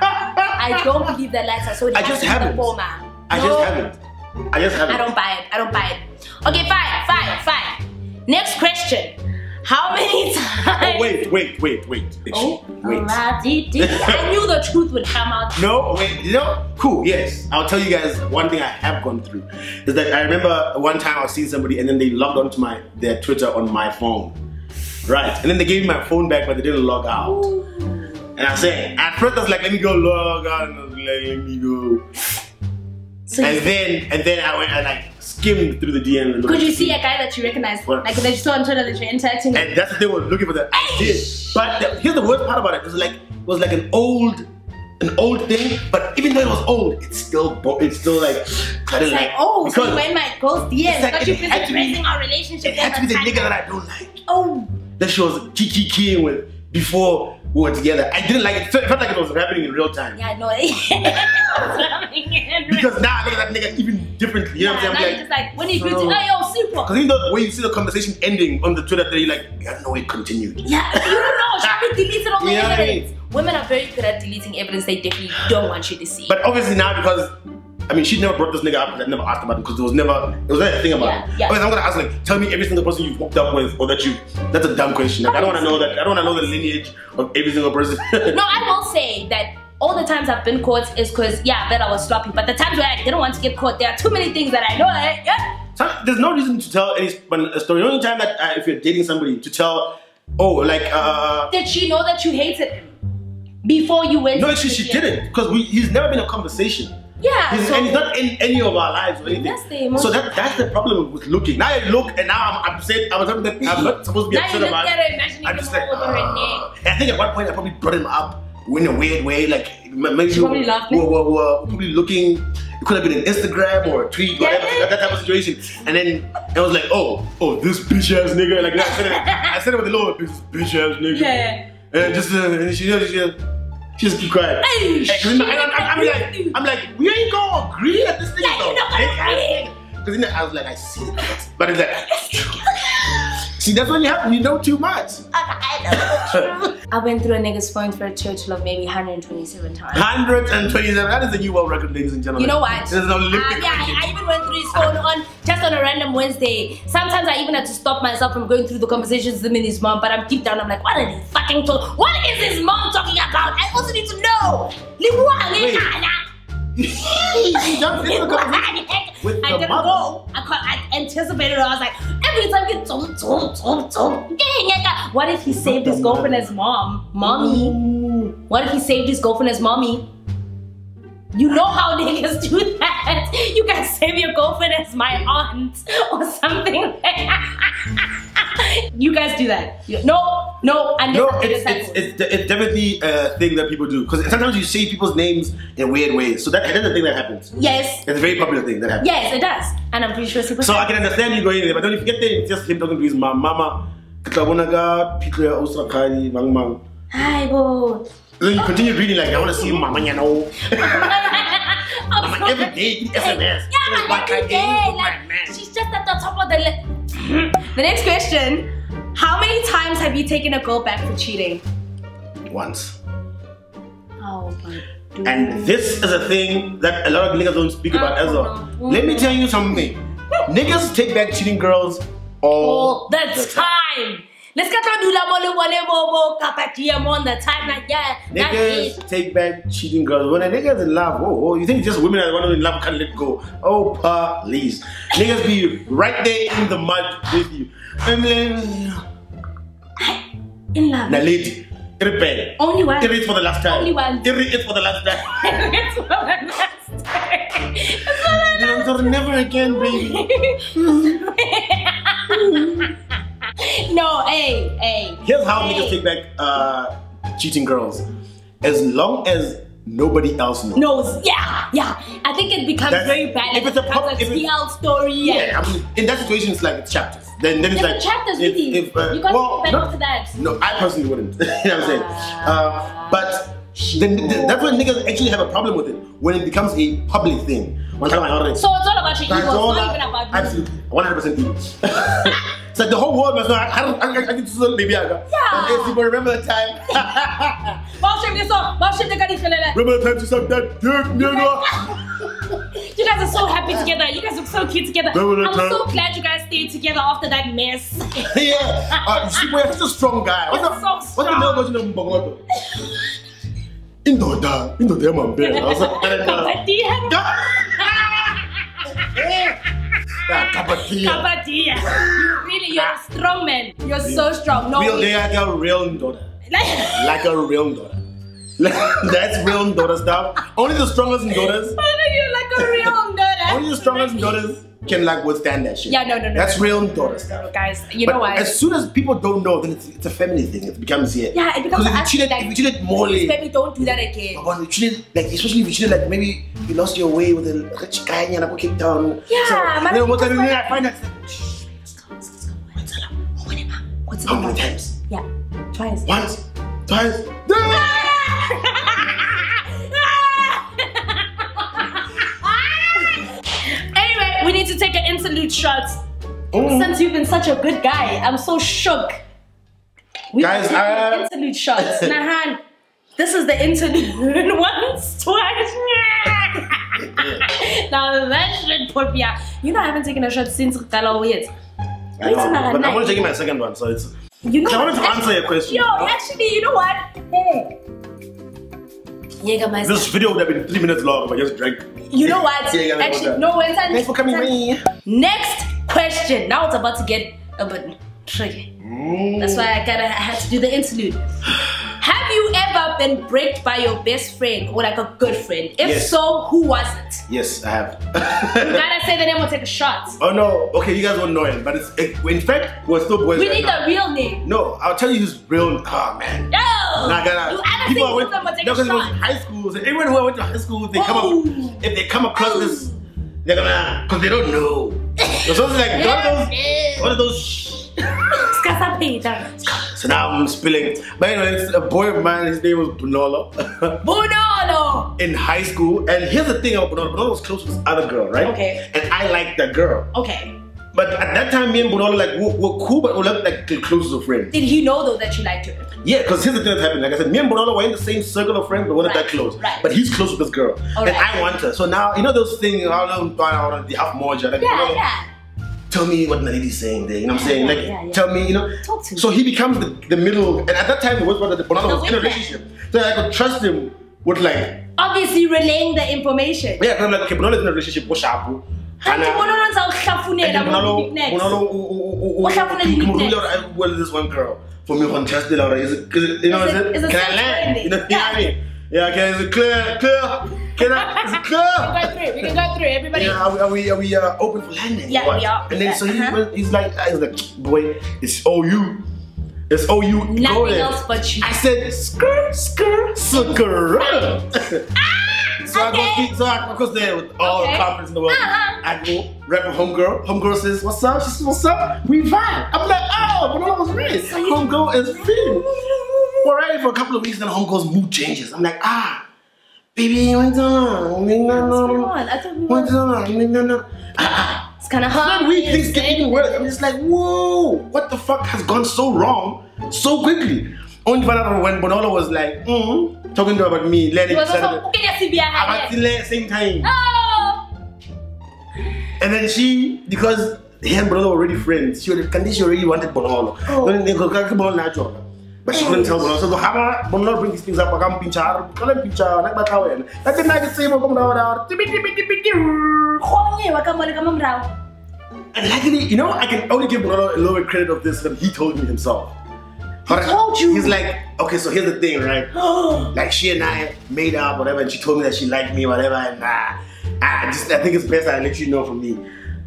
[SPEAKER 1] I don't believe the latter. So it
[SPEAKER 2] I
[SPEAKER 1] has
[SPEAKER 2] just
[SPEAKER 1] to be the
[SPEAKER 2] haven't.
[SPEAKER 1] former.
[SPEAKER 2] I
[SPEAKER 1] No,
[SPEAKER 2] just haven't. I just haven't.
[SPEAKER 1] I don't buy it. I don't buy it. Okay, fine, fine, fine. Next question. How many oh. times?
[SPEAKER 2] Oh, wait, wait, wait, wait.
[SPEAKER 1] Oh,
[SPEAKER 2] wait.
[SPEAKER 1] alright, did- did- I knew the truth would come out.
[SPEAKER 2] No, wait, know, cool, yes. I'll tell you guys one thing I have gone through. Is that I remember one time I was seeing somebody and then they logged onto my their Twitter on my phone. Right. And then they gave me my phone back but they didn't log out. And I said, at first I was like, let me go log out and I was like, let me go.
[SPEAKER 1] So
[SPEAKER 2] And then and then I went I like skimmed through the DM and
[SPEAKER 1] could you see a guy that you recognize?
[SPEAKER 2] What?
[SPEAKER 1] Like that you saw on Twitter that you're interacting with?
[SPEAKER 2] and that's what they were looking for that I did. But the, here's the worst part about it. It was like it was like an old an old thing, but even though it was old, it's still bo- it's still like I didn't
[SPEAKER 1] It's like, oh, so you
[SPEAKER 2] because
[SPEAKER 1] went my ghost DMs,
[SPEAKER 2] It's like
[SPEAKER 1] you
[SPEAKER 2] had to be-
[SPEAKER 1] our relationship.
[SPEAKER 2] it had to be the nigga that I don't like.
[SPEAKER 1] Oh,
[SPEAKER 2] That she was kiki keying with before we were together. I didn't like it. It felt like it was happening in real time.
[SPEAKER 1] yeah, no.
[SPEAKER 2] it was happening in real Because now I look at that nigga even differently. You know what I'm saying?
[SPEAKER 1] you're just like, when you greet
[SPEAKER 2] so-
[SPEAKER 1] you, oh, yo, super.
[SPEAKER 2] Because even though when you see the conversation ending on the Twitter, they're like, yeah, no, it continued.
[SPEAKER 1] Yeah, you don't know. She deleted all the
[SPEAKER 2] You know what I mean?
[SPEAKER 1] evidence. Women are very good at deleting evidence they definitely don't want you to see.
[SPEAKER 2] But obviously now because I mean she never brought this nigga up because I never asked about him because there was never there was never a thing about
[SPEAKER 1] Yeah,
[SPEAKER 2] him.
[SPEAKER 1] yeah.
[SPEAKER 2] Obviously I'm gonna ask like tell me every single person you've hooked up with or that you that's a dumb question. Like I don't wanna know that I don't wanna know the lineage of every single person.
[SPEAKER 1] no, I will say that all the times I've been caught is because, yeah, I bet I was sloppy. But the times where I didn't want to get caught, there are too many things that I know. Like, yeah.
[SPEAKER 2] There's no reason to tell any a story. The only time that uh, if you're dating somebody to tell oh like uh
[SPEAKER 1] Did she know that you hated him before you went?
[SPEAKER 2] no actually
[SPEAKER 1] the
[SPEAKER 2] she didn't because we he's never been a conversation.
[SPEAKER 1] Yeah.
[SPEAKER 2] He's,
[SPEAKER 1] so,
[SPEAKER 2] and he's not in any of our lives or anything.
[SPEAKER 1] That's the
[SPEAKER 2] so that that's the problem with looking. Now I look and now I'm upset. I was that I'm not supposed to be
[SPEAKER 1] now you
[SPEAKER 2] upset
[SPEAKER 1] look
[SPEAKER 2] about.
[SPEAKER 1] at her, imagining
[SPEAKER 2] I'm just like, uh, I think at one point I probably brought him up in a weird way, like maybe
[SPEAKER 1] She probably laughed.
[SPEAKER 2] Were, were, were probably looking. It could have been an Instagram or a tweet, whatever,
[SPEAKER 1] yeah,
[SPEAKER 2] that type of situation. And then I was like, oh, oh, this bitch ass nigga. Like I said it, I said it with a little bitch, ass nigga.
[SPEAKER 1] Yeah.
[SPEAKER 2] And just uh, and she, she, she, she just keep quiet.
[SPEAKER 1] Hey,
[SPEAKER 2] Hey, 'cause I, I, I'm like, I'm like, we ain't gonna agree that this thing
[SPEAKER 1] Yeah,
[SPEAKER 2] is
[SPEAKER 1] you're
[SPEAKER 2] a
[SPEAKER 1] not gonna
[SPEAKER 2] big ass Because then I was like, I see it, but- but it's like, see, that's when you have, you know too much.
[SPEAKER 1] I I went through a nigga's phone for a total of maybe 127 times.
[SPEAKER 2] 127. That is a new world record, ladies and gentlemen.
[SPEAKER 1] You know what?
[SPEAKER 2] There's an Olympic
[SPEAKER 1] Uh, yeah,
[SPEAKER 2] ranking.
[SPEAKER 1] I, I even went through his phone on just on a random Wednesday. Sometimes I even had to stop myself from going through the conversations with him and his mom. But I'm deep down, I'm like, what are they fucking talking? What is his mom talking about? I also need to know. Libuang
[SPEAKER 2] Wait.
[SPEAKER 1] ngekhala.
[SPEAKER 2] He jumped into the conversation. With
[SPEAKER 1] I didn't go. I, I anticipated it. I was like, every time you zoom, zoom, zoom, zoom. What if he saved his girlfriend as mom? Mommy. What if he saved his girlfriend as mommy? You know how niggas do that. That you guys save your girlfriend as my aunt or something. you guys do that. You- No, no, unless
[SPEAKER 2] No,
[SPEAKER 1] I
[SPEAKER 2] it's, it's, it's, it's definitely a thing that people do. Because sometimes you say people's names in weird ways. So that, that's the thing that happens.
[SPEAKER 1] yes,
[SPEAKER 2] It's a very popular thing that happens.
[SPEAKER 1] yes, it does, and I'm pretty sure super.
[SPEAKER 2] So I can understand you going there, but don't you get there, it's just him talking to his mom. Mama, ke tla bona ka phitlho ya Austrakhadi, mang mang.
[SPEAKER 1] Hi, bo.
[SPEAKER 2] Then you continue reading like, I want to see Mama Nyano. Mama, every day, SMS.
[SPEAKER 1] Yeah,
[SPEAKER 2] What
[SPEAKER 1] every day. Like, she's just at the top of the list. the next question: How many times have you taken a girl back for cheating?
[SPEAKER 2] Once.
[SPEAKER 1] Oh my dude.
[SPEAKER 2] And this is a thing that a lot of niggas don't speak about oh, as well. Let me tell you something. niggas take back cheating girls all,
[SPEAKER 1] all the time. Let's get to do mole bobo kapa on the time like yeah.
[SPEAKER 2] Niggas take back cheating girls. When a nigga's in love, oh, oh, you think just women that want to in love can't let go. Oh, please. Niggas be right there in the mud with you. And then,
[SPEAKER 1] In love.
[SPEAKER 2] na lady, repair.
[SPEAKER 1] Only one.
[SPEAKER 2] It is for the last time.
[SPEAKER 1] Only one.
[SPEAKER 2] It is for the last time.
[SPEAKER 1] it's for the last time. It's for the
[SPEAKER 2] know, so never again, baby.
[SPEAKER 1] no, hey, hey.
[SPEAKER 2] Here's how
[SPEAKER 1] hey.
[SPEAKER 2] niggas take back uh, cheating girls. As long as nobody else knows.
[SPEAKER 1] knows. Yeah, yeah. I think it becomes
[SPEAKER 2] That's-
[SPEAKER 1] very bad.
[SPEAKER 2] if
[SPEAKER 1] It
[SPEAKER 2] it's a
[SPEAKER 1] a
[SPEAKER 2] if
[SPEAKER 1] TL story. Yeah.
[SPEAKER 2] I mean, in that situation, it's like it's chapters. Then, then it's like
[SPEAKER 1] chapters,
[SPEAKER 2] if,
[SPEAKER 1] really.
[SPEAKER 2] if, uh,
[SPEAKER 1] you can't
[SPEAKER 2] well,
[SPEAKER 1] back
[SPEAKER 2] no,
[SPEAKER 1] after that.
[SPEAKER 2] No, I personally wouldn't. you know what I'm saying?
[SPEAKER 1] Ah.
[SPEAKER 2] Uh, but then th- that's when niggas actually have a problem with it when it becomes a public thing. One time I heard it.
[SPEAKER 1] So it's all about your ego. It's not even about you.
[SPEAKER 2] Absolutely, 100% ego. it's like the whole world must know. I, I, don't- I, I, get to see baby.
[SPEAKER 1] Yeah.
[SPEAKER 2] And people remember the time.
[SPEAKER 1] Bawshim this the kadi
[SPEAKER 2] remember the time you sucked that dick, nigga?
[SPEAKER 1] You guys are so happy together. You guys look so cute together.
[SPEAKER 2] Remember
[SPEAKER 1] I'm
[SPEAKER 2] that
[SPEAKER 1] so glad you guys stayed together after that mess.
[SPEAKER 2] yeah. Uh, you see, we're such a strong guy. What's the,
[SPEAKER 1] You're so
[SPEAKER 2] what's the male version of Mbongoto? Indoda. Indoda, yeah, man. I was like, I don't know.
[SPEAKER 1] Kapadia.
[SPEAKER 2] Yeah, Kapatia.
[SPEAKER 1] Kapadia. You really, you're a strong man. You're so strong. No.
[SPEAKER 2] Real, they like a real daughter.
[SPEAKER 1] Like-
[SPEAKER 2] Like a real daughter. That's real daughter stuff. Only the strongest daughters,
[SPEAKER 1] You're like a real daughter.
[SPEAKER 2] only the strongest daughters can like withstand that shit.
[SPEAKER 1] Yeah, no, no, no,
[SPEAKER 2] That's
[SPEAKER 1] no,
[SPEAKER 2] real daughter stuff.
[SPEAKER 1] Guys, you
[SPEAKER 2] but
[SPEAKER 1] know what?
[SPEAKER 2] as soon as people don't know, then it's, it's a family thing. It becomes here.
[SPEAKER 1] Yeah, it becomes
[SPEAKER 2] Because if you
[SPEAKER 1] actually
[SPEAKER 2] cheated,
[SPEAKER 1] like,
[SPEAKER 2] if you more
[SPEAKER 1] please,
[SPEAKER 2] late,
[SPEAKER 1] baby, don't do that again.
[SPEAKER 2] But you cheated, like especially if you cheated, like maybe you lost your way with a rich guy and you go kicked down.
[SPEAKER 1] Yeah,
[SPEAKER 2] so,
[SPEAKER 1] man,
[SPEAKER 2] you know, what I
[SPEAKER 1] like-
[SPEAKER 2] find that.
[SPEAKER 1] What's
[SPEAKER 2] How many times?
[SPEAKER 1] Yeah, twice.
[SPEAKER 2] Once, twice.
[SPEAKER 1] Take an interlude shot.
[SPEAKER 2] Mm.
[SPEAKER 1] Since you've been such a good guy, I'm so shook. We
[SPEAKER 2] Guys,
[SPEAKER 1] need to take an
[SPEAKER 2] uh,
[SPEAKER 1] interlude shots. Nahan, this is the interlude. Once, twice. now that should put me out. You know, I haven't taken a shot since Galo yet.
[SPEAKER 2] I know, but I'm only taking my second one, so it's.
[SPEAKER 1] You know,
[SPEAKER 2] I wanted to answer your question.
[SPEAKER 1] Yo, actually, you know what? Hey. Jägermeister.
[SPEAKER 2] This video would have been three minutes long, but I just drank.
[SPEAKER 1] You know what?
[SPEAKER 2] Yeah, yeah, yeah,
[SPEAKER 1] Actually, no, when time.
[SPEAKER 2] Thanks for coming, me.
[SPEAKER 1] Next question. Now it's about to get a bit tricky. That's why I gotta I had to do the interlude. Have you ever been bricked by your best friend or like a good friend? If
[SPEAKER 2] Yes.
[SPEAKER 1] so, who was it?
[SPEAKER 2] Yes, I have.
[SPEAKER 1] You gotta say the name or take a shot.
[SPEAKER 2] oh no, okay, you guys won't know him, but it's it, in fact we're still boys.
[SPEAKER 1] We
[SPEAKER 2] right
[SPEAKER 1] need
[SPEAKER 2] now.
[SPEAKER 1] the real name.
[SPEAKER 2] No, I'll tell you his real. Oh man.
[SPEAKER 1] No!
[SPEAKER 2] Nah, gotta,
[SPEAKER 1] you either
[SPEAKER 2] people went,
[SPEAKER 1] them or take
[SPEAKER 2] no,
[SPEAKER 1] a
[SPEAKER 2] 'cause it was
[SPEAKER 1] shot.
[SPEAKER 2] high school. So everyone who I went to high school, if they come
[SPEAKER 1] Oh.
[SPEAKER 2] up, if they come across oh. this, they're gonna, ah, cause they don't know. So it's like one of those, one of those.
[SPEAKER 1] Skasapita.
[SPEAKER 2] So now I'm spilling. But anyway, it's a boy of mine. His name was Bonolo
[SPEAKER 1] Bonolo!
[SPEAKER 2] in high school. And here's the thing about Bonolo. Bonolo was close with this other girl, right?
[SPEAKER 1] Okay.
[SPEAKER 2] And I liked that girl.
[SPEAKER 1] Okay.
[SPEAKER 2] But at that time, me and Bonolo like were, were cool, but we were like the closest of friends.
[SPEAKER 1] Did he know though that you liked her?
[SPEAKER 2] Yeah, because here's the thing that happened. Like I said, me and Bonolo were in the same circle of friends, but we're not
[SPEAKER 1] Right,
[SPEAKER 2] that close.
[SPEAKER 1] right.
[SPEAKER 2] But he's close with this girl.
[SPEAKER 1] All
[SPEAKER 2] and
[SPEAKER 1] right.
[SPEAKER 2] I want her. So now, you know those things, I don't know, I don't know, the half more, like,
[SPEAKER 1] Yeah, yeah.
[SPEAKER 2] Tell me what Naledi's saying there. You know what I'm saying? Like,
[SPEAKER 1] yeah, yeah.
[SPEAKER 2] tell me, you know.
[SPEAKER 1] Talk to me.
[SPEAKER 2] So he becomes the, the middle, and at that time, it was what the
[SPEAKER 1] The
[SPEAKER 2] was in a relationship. So I could trust him with like,
[SPEAKER 1] Obviously relaying the information.
[SPEAKER 2] yeah, because I'm like, okay, Bonolo's in a relationship with Shapu.
[SPEAKER 1] Kanti Bonolo nza uhlafunela
[SPEAKER 2] Bonolo,
[SPEAKER 1] ngoba next.
[SPEAKER 2] Bonolo, u- u- u- u-
[SPEAKER 1] Uhlafuna
[SPEAKER 2] ke
[SPEAKER 1] the
[SPEAKER 2] mo
[SPEAKER 1] next.
[SPEAKER 2] rule hore I well this one girl for me on trust Laura is it, is it you know what I'm saying? Can I
[SPEAKER 1] so
[SPEAKER 2] land?
[SPEAKER 1] trendy?
[SPEAKER 2] You know, you know what I mean? Yeah, okay, is it clear, clear, Can I? Clear.
[SPEAKER 1] We
[SPEAKER 2] can Go
[SPEAKER 1] through. We can go through. Everybody.
[SPEAKER 2] Yeah, are we, are we, are we uh, open for landing?
[SPEAKER 1] Yeah, we are.
[SPEAKER 2] And then so he
[SPEAKER 1] Uh-huh.
[SPEAKER 2] went, he's like, I was like, boy, it's OU. It's OU.
[SPEAKER 1] Nothing else but you.
[SPEAKER 2] I said, skirt, skirt, skirt. So I
[SPEAKER 1] okay.
[SPEAKER 2] go, so I goes there with all
[SPEAKER 1] Okay.
[SPEAKER 2] the confidence in the world.
[SPEAKER 1] Uh-huh.
[SPEAKER 2] I go rap a homegirl. Homegirl says, "What's up?" She says, "What's up?" We vibe. I'm like, "Oh, but I was ready." Homegirl is feeling. We're ready for a couple of weeks, then homegirl's mood changes. I'm like, "Ah, baby, what's on?
[SPEAKER 1] What's on? I we
[SPEAKER 2] What's on?
[SPEAKER 1] It's kind of hard.
[SPEAKER 2] week, things get even worse. I'm just like, "Whoa, what the fuck has gone so wrong so quickly?" Only to find out when Bonolo was like, mm, talking to her about me,
[SPEAKER 1] It
[SPEAKER 2] letting
[SPEAKER 1] was also.
[SPEAKER 2] Saturday.
[SPEAKER 1] Okay, yes, CBI.
[SPEAKER 2] About eh? the same time.
[SPEAKER 1] Oh.
[SPEAKER 2] And then she, because he and Bonolo were already friends, she already, wanted Bonolo.
[SPEAKER 1] Oh.
[SPEAKER 2] Then they go, "Kaka Bonolo natural." But she couldn't oh. tell Bonolo. So, how Bonolo bring these things up? I'm pinchar, I'm pinchar, like Batawen. That's the night same, come down,
[SPEAKER 1] Khonye, wakamole kama mrao.
[SPEAKER 2] And luckily, you know, I can only give Bonolo a little bit credit of this, that he told me himself. He
[SPEAKER 1] told you?
[SPEAKER 2] He's like, okay, so here's the thing, right? like she and I made up, whatever, and she told me that she liked me, whatever, and uh, I just I think it's best I let you know from me.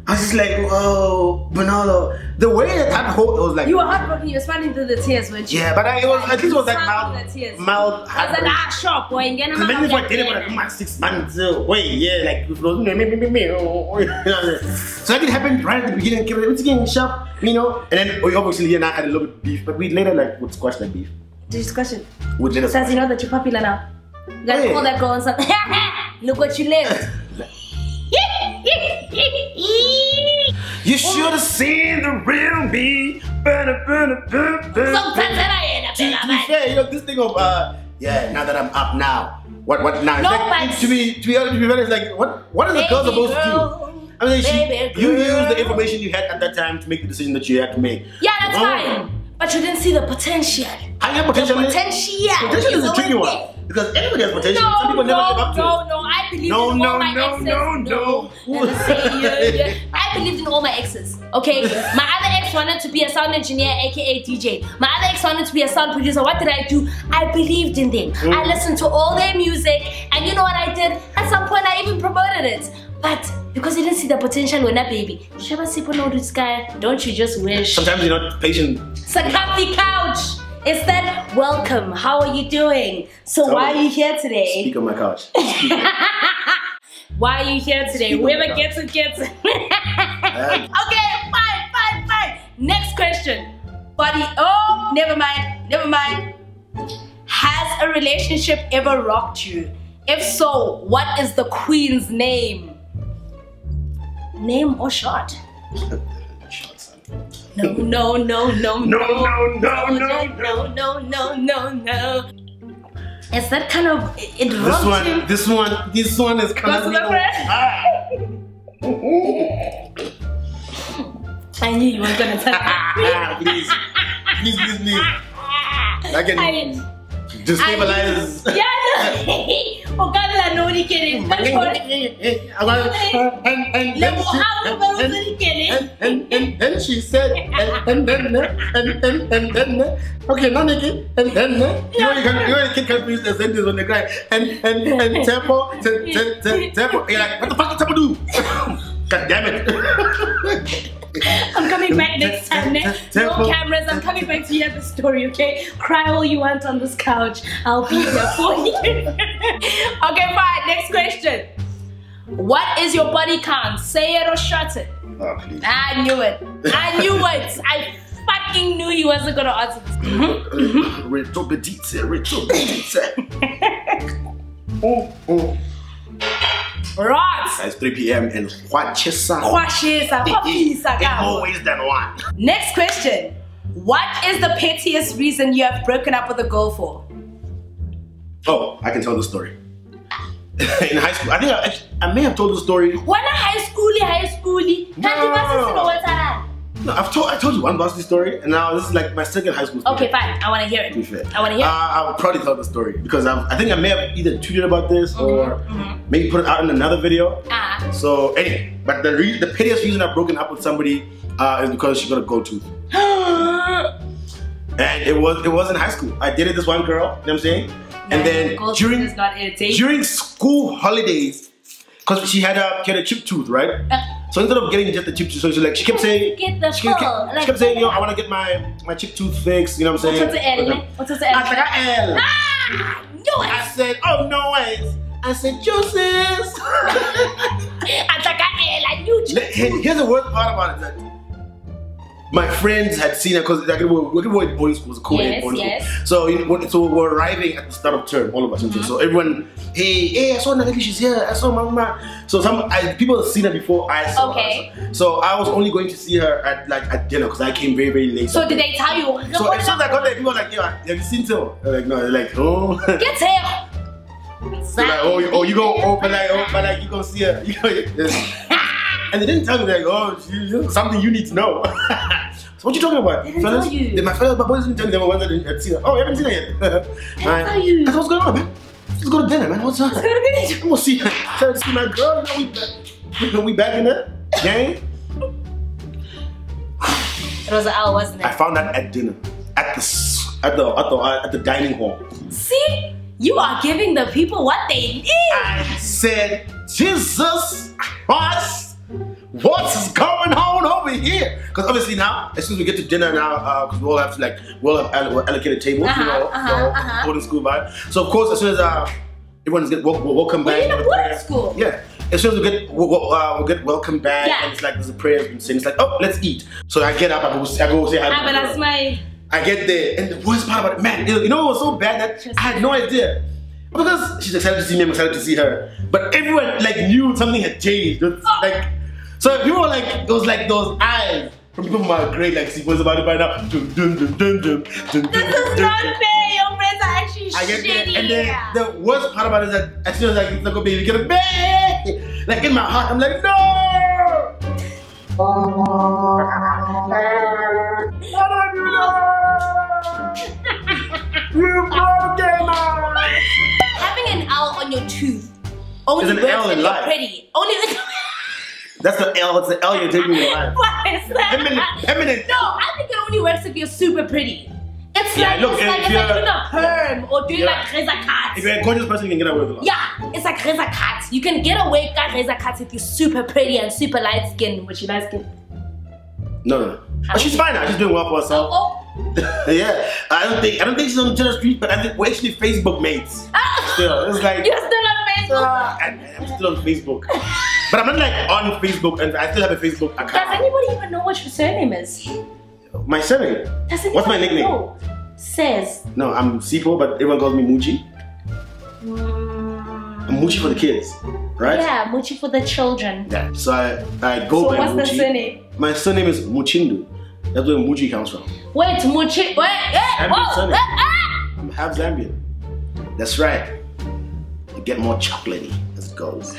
[SPEAKER 2] I was just like, whoa, Bonolo. The way that that whole it was like
[SPEAKER 1] You were heartbroken. You were smiling through the tears, weren't you?
[SPEAKER 2] Yeah, but I, it was I think it was like mild
[SPEAKER 1] tears.
[SPEAKER 2] mild
[SPEAKER 1] I was like,
[SPEAKER 2] heartbreak.
[SPEAKER 1] ah, shock, boy. Ngena
[SPEAKER 2] Because imagine if I
[SPEAKER 1] mama
[SPEAKER 2] did it for like six months. Wait, yeah, like it was me, me, me, me, me, oh, oh. So that it happened right at the beginning. It's getting sharp, you know. And then we obviously he and I had a little bit of beef, but we later like would squash that beef.
[SPEAKER 1] Discussion.
[SPEAKER 2] Would later
[SPEAKER 1] Says
[SPEAKER 2] squash.
[SPEAKER 1] you know that you're popular now. You gotta
[SPEAKER 2] Hey.
[SPEAKER 1] call that girl and say, look what you left.
[SPEAKER 2] You should have seen the real me. Sometimes
[SPEAKER 1] I end up
[SPEAKER 2] to, be fair, you know, this thing of uh, yeah, now that I'm up now, what what now?
[SPEAKER 1] No,
[SPEAKER 2] like,
[SPEAKER 1] but-
[SPEAKER 2] to be to be honest, to be it's like what what is a girl
[SPEAKER 1] Baby
[SPEAKER 2] supposed to do? I mean, she, you
[SPEAKER 1] girl.
[SPEAKER 2] use the information you had at that time to make the decision that you had to make.
[SPEAKER 1] Yeah, that's
[SPEAKER 2] Oh.
[SPEAKER 1] fine. But you didn't see the potential.
[SPEAKER 2] I have potential.
[SPEAKER 1] The potential.
[SPEAKER 2] Potential is a tricky one. Because everybody has potential.
[SPEAKER 1] No,
[SPEAKER 2] Some people never
[SPEAKER 1] no,
[SPEAKER 2] live up to
[SPEAKER 1] no,
[SPEAKER 2] it.
[SPEAKER 1] no. I believed
[SPEAKER 2] No,
[SPEAKER 1] in
[SPEAKER 2] no,
[SPEAKER 1] all my
[SPEAKER 2] no,
[SPEAKER 1] exes.
[SPEAKER 2] no, no.
[SPEAKER 1] And I say, yeah, yeah. I believed in all my exes. Okay, my other ex wanted to be a sound engineer, aka DJ. My other ex wanted to be a sound producer. What did I do? I believed in them.
[SPEAKER 2] Mm.
[SPEAKER 1] I listened to all their music, and you know what I did? At some point, I even promoted it. But because you didn't see the potential in that baby, you Shaba Sipho know this guy. Don't you just wish?
[SPEAKER 2] Sometimes you're not patient.
[SPEAKER 1] It's a. Instead, welcome. How are you doing? So
[SPEAKER 2] Tell
[SPEAKER 1] why are you here today?
[SPEAKER 2] Speak on my couch.
[SPEAKER 1] Why are you here today?
[SPEAKER 2] Speak
[SPEAKER 1] Whoever
[SPEAKER 2] my
[SPEAKER 1] gets it, gets it. Okay, fine, fine, fine. Next question. Buddy, oh, never mind, never mind. Has a relationship ever rocked you? If so, what is the queen's name? Name or shot? No, no, no, no,
[SPEAKER 2] No, no, no, no,
[SPEAKER 1] no, no, no, no, no. Is that kind of it,
[SPEAKER 2] This one, this one, this one is kind of.
[SPEAKER 1] friend? I knew you were gonna tell me.
[SPEAKER 2] Ah, please, please, please, please. I can
[SPEAKER 1] I,
[SPEAKER 2] destabilize.
[SPEAKER 1] I, yeah, no. Ogala no ni kere.
[SPEAKER 2] and, and, and,
[SPEAKER 1] Lebo
[SPEAKER 2] she- and- and, and, and then she said, and, and then, and, and, and then, okay, now Nikki, and then, you know, you can, you know, the kid can finish the sentence when they cry, and, and, and Tempo, te- te- te- Tempo, you're like, what the fuck did Tempo do? God damn it.
[SPEAKER 1] I'm coming back next time. Ne? No cameras. I'm coming back to hear the story. Okay, cry all you want on this couch. I'll be here for you. okay, fine. Next question. What is your body count? Say it or shut it.
[SPEAKER 2] Oh, please.
[SPEAKER 1] I knew it. I knew it. I fucking knew he wasn't gonna answer this.
[SPEAKER 2] Petite, retro petite. Oh, oh.
[SPEAKER 1] Right.
[SPEAKER 2] It's 3 p.m. and Huachesa.
[SPEAKER 1] Kwashisa, kwapisa,
[SPEAKER 2] In
[SPEAKER 1] kawo.
[SPEAKER 2] more ways than one.
[SPEAKER 1] Next question. What is the pettiest reason you have broken up with a girl for?
[SPEAKER 2] Oh, I can tell the story. In high school, I think I, I may have told the story.
[SPEAKER 1] Wena high schooly, high schooly. Kanti
[SPEAKER 2] No. No, I've told I told you one varsity story, and now this is like my second high school story.
[SPEAKER 1] Okay, fine. I want to hear it.
[SPEAKER 2] To be fair,
[SPEAKER 1] I want to hear
[SPEAKER 2] Uh,
[SPEAKER 1] it.
[SPEAKER 2] I will probably tell the story because I've, I think I may have either tweeted about this or
[SPEAKER 1] mhm.
[SPEAKER 2] maybe put it out in another video.
[SPEAKER 1] Ah.
[SPEAKER 2] So anyway, but the re- the pettiest reason I've broken up with somebody uh, is because she got a gold tooth, and it was it was in high school. I dated this one girl. You know what I'm saying? And then during
[SPEAKER 1] is not irritating.
[SPEAKER 2] during school holidays, because she had a she had a chip tooth, right? So instead of getting just the chip tooth, so she like she kept saying
[SPEAKER 1] Get the
[SPEAKER 2] she kept,
[SPEAKER 1] full,
[SPEAKER 2] she
[SPEAKER 1] like-
[SPEAKER 2] kept saying, yo, I want to get my my chip tooth fixed. You know what I'm saying?
[SPEAKER 1] What's the L? What's the L?
[SPEAKER 2] I said, L.
[SPEAKER 1] Ah, knew
[SPEAKER 2] I said, oh no ways. I said, juices.
[SPEAKER 1] I was like, I I knew it.
[SPEAKER 2] Here's the worst part about it. My friends had seen it because like, we were we were in boarding school, it was a co-ed
[SPEAKER 1] Yes,
[SPEAKER 2] boarding
[SPEAKER 1] yes.
[SPEAKER 2] school. So, you know, so we were arriving at the start of term, all of us.
[SPEAKER 1] Mm-hmm.
[SPEAKER 2] So everyone, hey, hey, I saw Nagaki, she's here. I saw Mama. So some I, people had seen her before I saw
[SPEAKER 1] Okay.
[SPEAKER 2] her. So I was only going to see her at like at dinner because I came very very late.
[SPEAKER 1] So did they tell you?
[SPEAKER 2] So as soon as I got there, people were like, "Yo, have you seen Till?" They're like, "No." They're like, "Oh."
[SPEAKER 1] Get here.
[SPEAKER 2] They're like, oh, you- oh, you go, oh, but like, oh, but like, you gonna see her. You go, and they didn't tell me like, oh, something you need to know. What you talking about,
[SPEAKER 1] They didn't
[SPEAKER 2] fellas?
[SPEAKER 1] tell you.
[SPEAKER 2] They- my fellas, my boys didn't tell me they were ones that didn't see her. Oh, you haven't seen her yet. Alright.
[SPEAKER 1] tell you.
[SPEAKER 2] Said, what's going on, man? Let's go to dinner, man. What's up? I'm gonna see. Tell to see my girl. You know, we back, we back in the gang.
[SPEAKER 1] It was an hour, wasn't it?
[SPEAKER 2] I found that at dinner, at the at the at the at the dining hall.
[SPEAKER 1] See, you are giving the people what they need.
[SPEAKER 2] I said, Jesus Christ, what's going on over here? Because obviously now, as soon as we get to dinner now, because we all have to like, we'll have all allocated tables,
[SPEAKER 1] Uh-huh,
[SPEAKER 2] you know,
[SPEAKER 1] uh-huh,
[SPEAKER 2] for
[SPEAKER 1] uh-huh.
[SPEAKER 2] boarding school vibe. So of course, as soon as uh, everyone's get wel- wel- welcome
[SPEAKER 1] Were
[SPEAKER 2] back,
[SPEAKER 1] you in a
[SPEAKER 2] the
[SPEAKER 1] boarding school?
[SPEAKER 2] Yeah. As soon as we get we we'll, uh, we'll get welcome back,
[SPEAKER 1] Yeah.
[SPEAKER 2] and it's like there's a prayer been said. It's like, oh, let's eat. So I get up, I go, I go say hi.
[SPEAKER 1] Ah, but that's my.
[SPEAKER 2] I get there, and the worst part about it, man, you know, it was so bad that I had no idea. Because she's excited to see me, I'm excited to see her. But everyone like knew something had changed.
[SPEAKER 1] Oh.
[SPEAKER 2] Like, so people were like, it was like those eyes from people from my grade, like, see what's about it by now. Dun, dun, dun, dun, dun, dun,
[SPEAKER 1] This is not fair. Your friends are actually
[SPEAKER 2] I get
[SPEAKER 1] shitty.
[SPEAKER 2] and then the worst part about it is that as soon as I get oh baby, get a baby, like in my heart, I'm like, no! You broken us!
[SPEAKER 1] Having an L on your tooth only
[SPEAKER 2] an
[SPEAKER 1] works
[SPEAKER 2] in
[SPEAKER 1] you're pretty. Only.
[SPEAKER 2] That's the L. It's the L you're taking in life.
[SPEAKER 1] what is that?
[SPEAKER 2] Eminent, eminent.
[SPEAKER 1] No, I think it only works if you're super pretty. It's
[SPEAKER 2] Yeah,
[SPEAKER 1] like
[SPEAKER 2] look,
[SPEAKER 1] it's like, it's like doing a perm or doing
[SPEAKER 2] Yeah.
[SPEAKER 1] like razor cuts.
[SPEAKER 2] If you're a gorgeous person, you can get away with a lot.
[SPEAKER 1] Yeah, it's like razor cuts. You can get away with razor cuts if you're super pretty and super light skinned, which you light skinned.
[SPEAKER 2] No, no. But she's fine now. She's doing well for herself.
[SPEAKER 1] Oh,
[SPEAKER 2] yeah. I don't think I don't think she's on the street, but I think we're actually Facebook mates.
[SPEAKER 1] ah,
[SPEAKER 2] Still, it's like
[SPEAKER 1] you're still on Facebook.
[SPEAKER 2] uh, I, I'm still on Facebook, but I'm not like on Facebook, and I still have a Facebook account.
[SPEAKER 1] Does anybody even know what your surname is?
[SPEAKER 2] My surname?
[SPEAKER 1] Does
[SPEAKER 2] What's my nickname?
[SPEAKER 1] know? Says.
[SPEAKER 2] No, I'm Sipho, but everyone calls me Muchi.
[SPEAKER 1] Mm,
[SPEAKER 2] Muchi for the kids, right?
[SPEAKER 1] Yeah, Muchi for the children.
[SPEAKER 2] Yeah. So I, I go
[SPEAKER 1] So
[SPEAKER 2] by
[SPEAKER 1] what's the surname?
[SPEAKER 2] My surname is Muchindu. That's where Muchi comes from.
[SPEAKER 1] Wait, Muchi. Wait, whoa,
[SPEAKER 2] surname.
[SPEAKER 1] ah, ah.
[SPEAKER 2] I'm half Zambian. That's right. You get more chocolatey as it goes.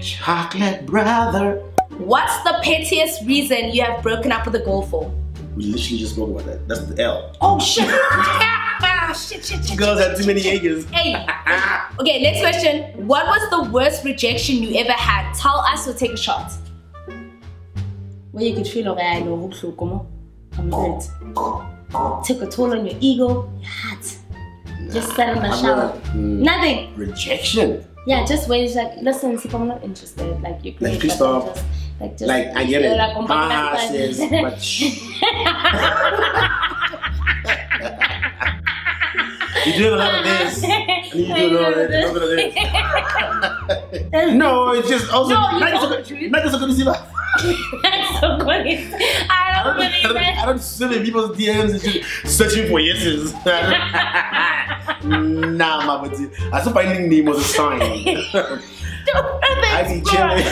[SPEAKER 2] Chocolate brother.
[SPEAKER 1] What's the pettiest reason you have broken up with a girl for?
[SPEAKER 2] We literally just spoke about that. That's the L.
[SPEAKER 1] Oh shit! ah, shit, shit, shit.
[SPEAKER 2] Girls have too many Jaegers.
[SPEAKER 1] Hey. Okay, next question. What was the worst rejection you ever had? Tell us or take a shot. Where you could feel okay, I know who I'm hurt. Took a toll on your ego, your heart. Just sat in the shower.
[SPEAKER 2] mm,
[SPEAKER 1] Nothing.
[SPEAKER 2] rejection.
[SPEAKER 1] Yeah, just wait. It's like, listen, see, I'm not interested. Like, you're great,
[SPEAKER 2] please
[SPEAKER 1] but. Just, like, just,
[SPEAKER 2] Like, I get it.
[SPEAKER 1] Like, I'm
[SPEAKER 2] Ah,
[SPEAKER 1] back
[SPEAKER 2] sis, but. You're doing a lot of this. And you do a lot of this. a little bit of this. no, it's just also.
[SPEAKER 1] No, you
[SPEAKER 2] Nike
[SPEAKER 1] told
[SPEAKER 2] so-
[SPEAKER 1] the truth.
[SPEAKER 2] Nike so good to see that.
[SPEAKER 1] That's so funny. I don't believe
[SPEAKER 2] don't, I don't swim in people's DMs and just searching for yeses. nah, my buddy. I still finding name was a sign. I be chilling.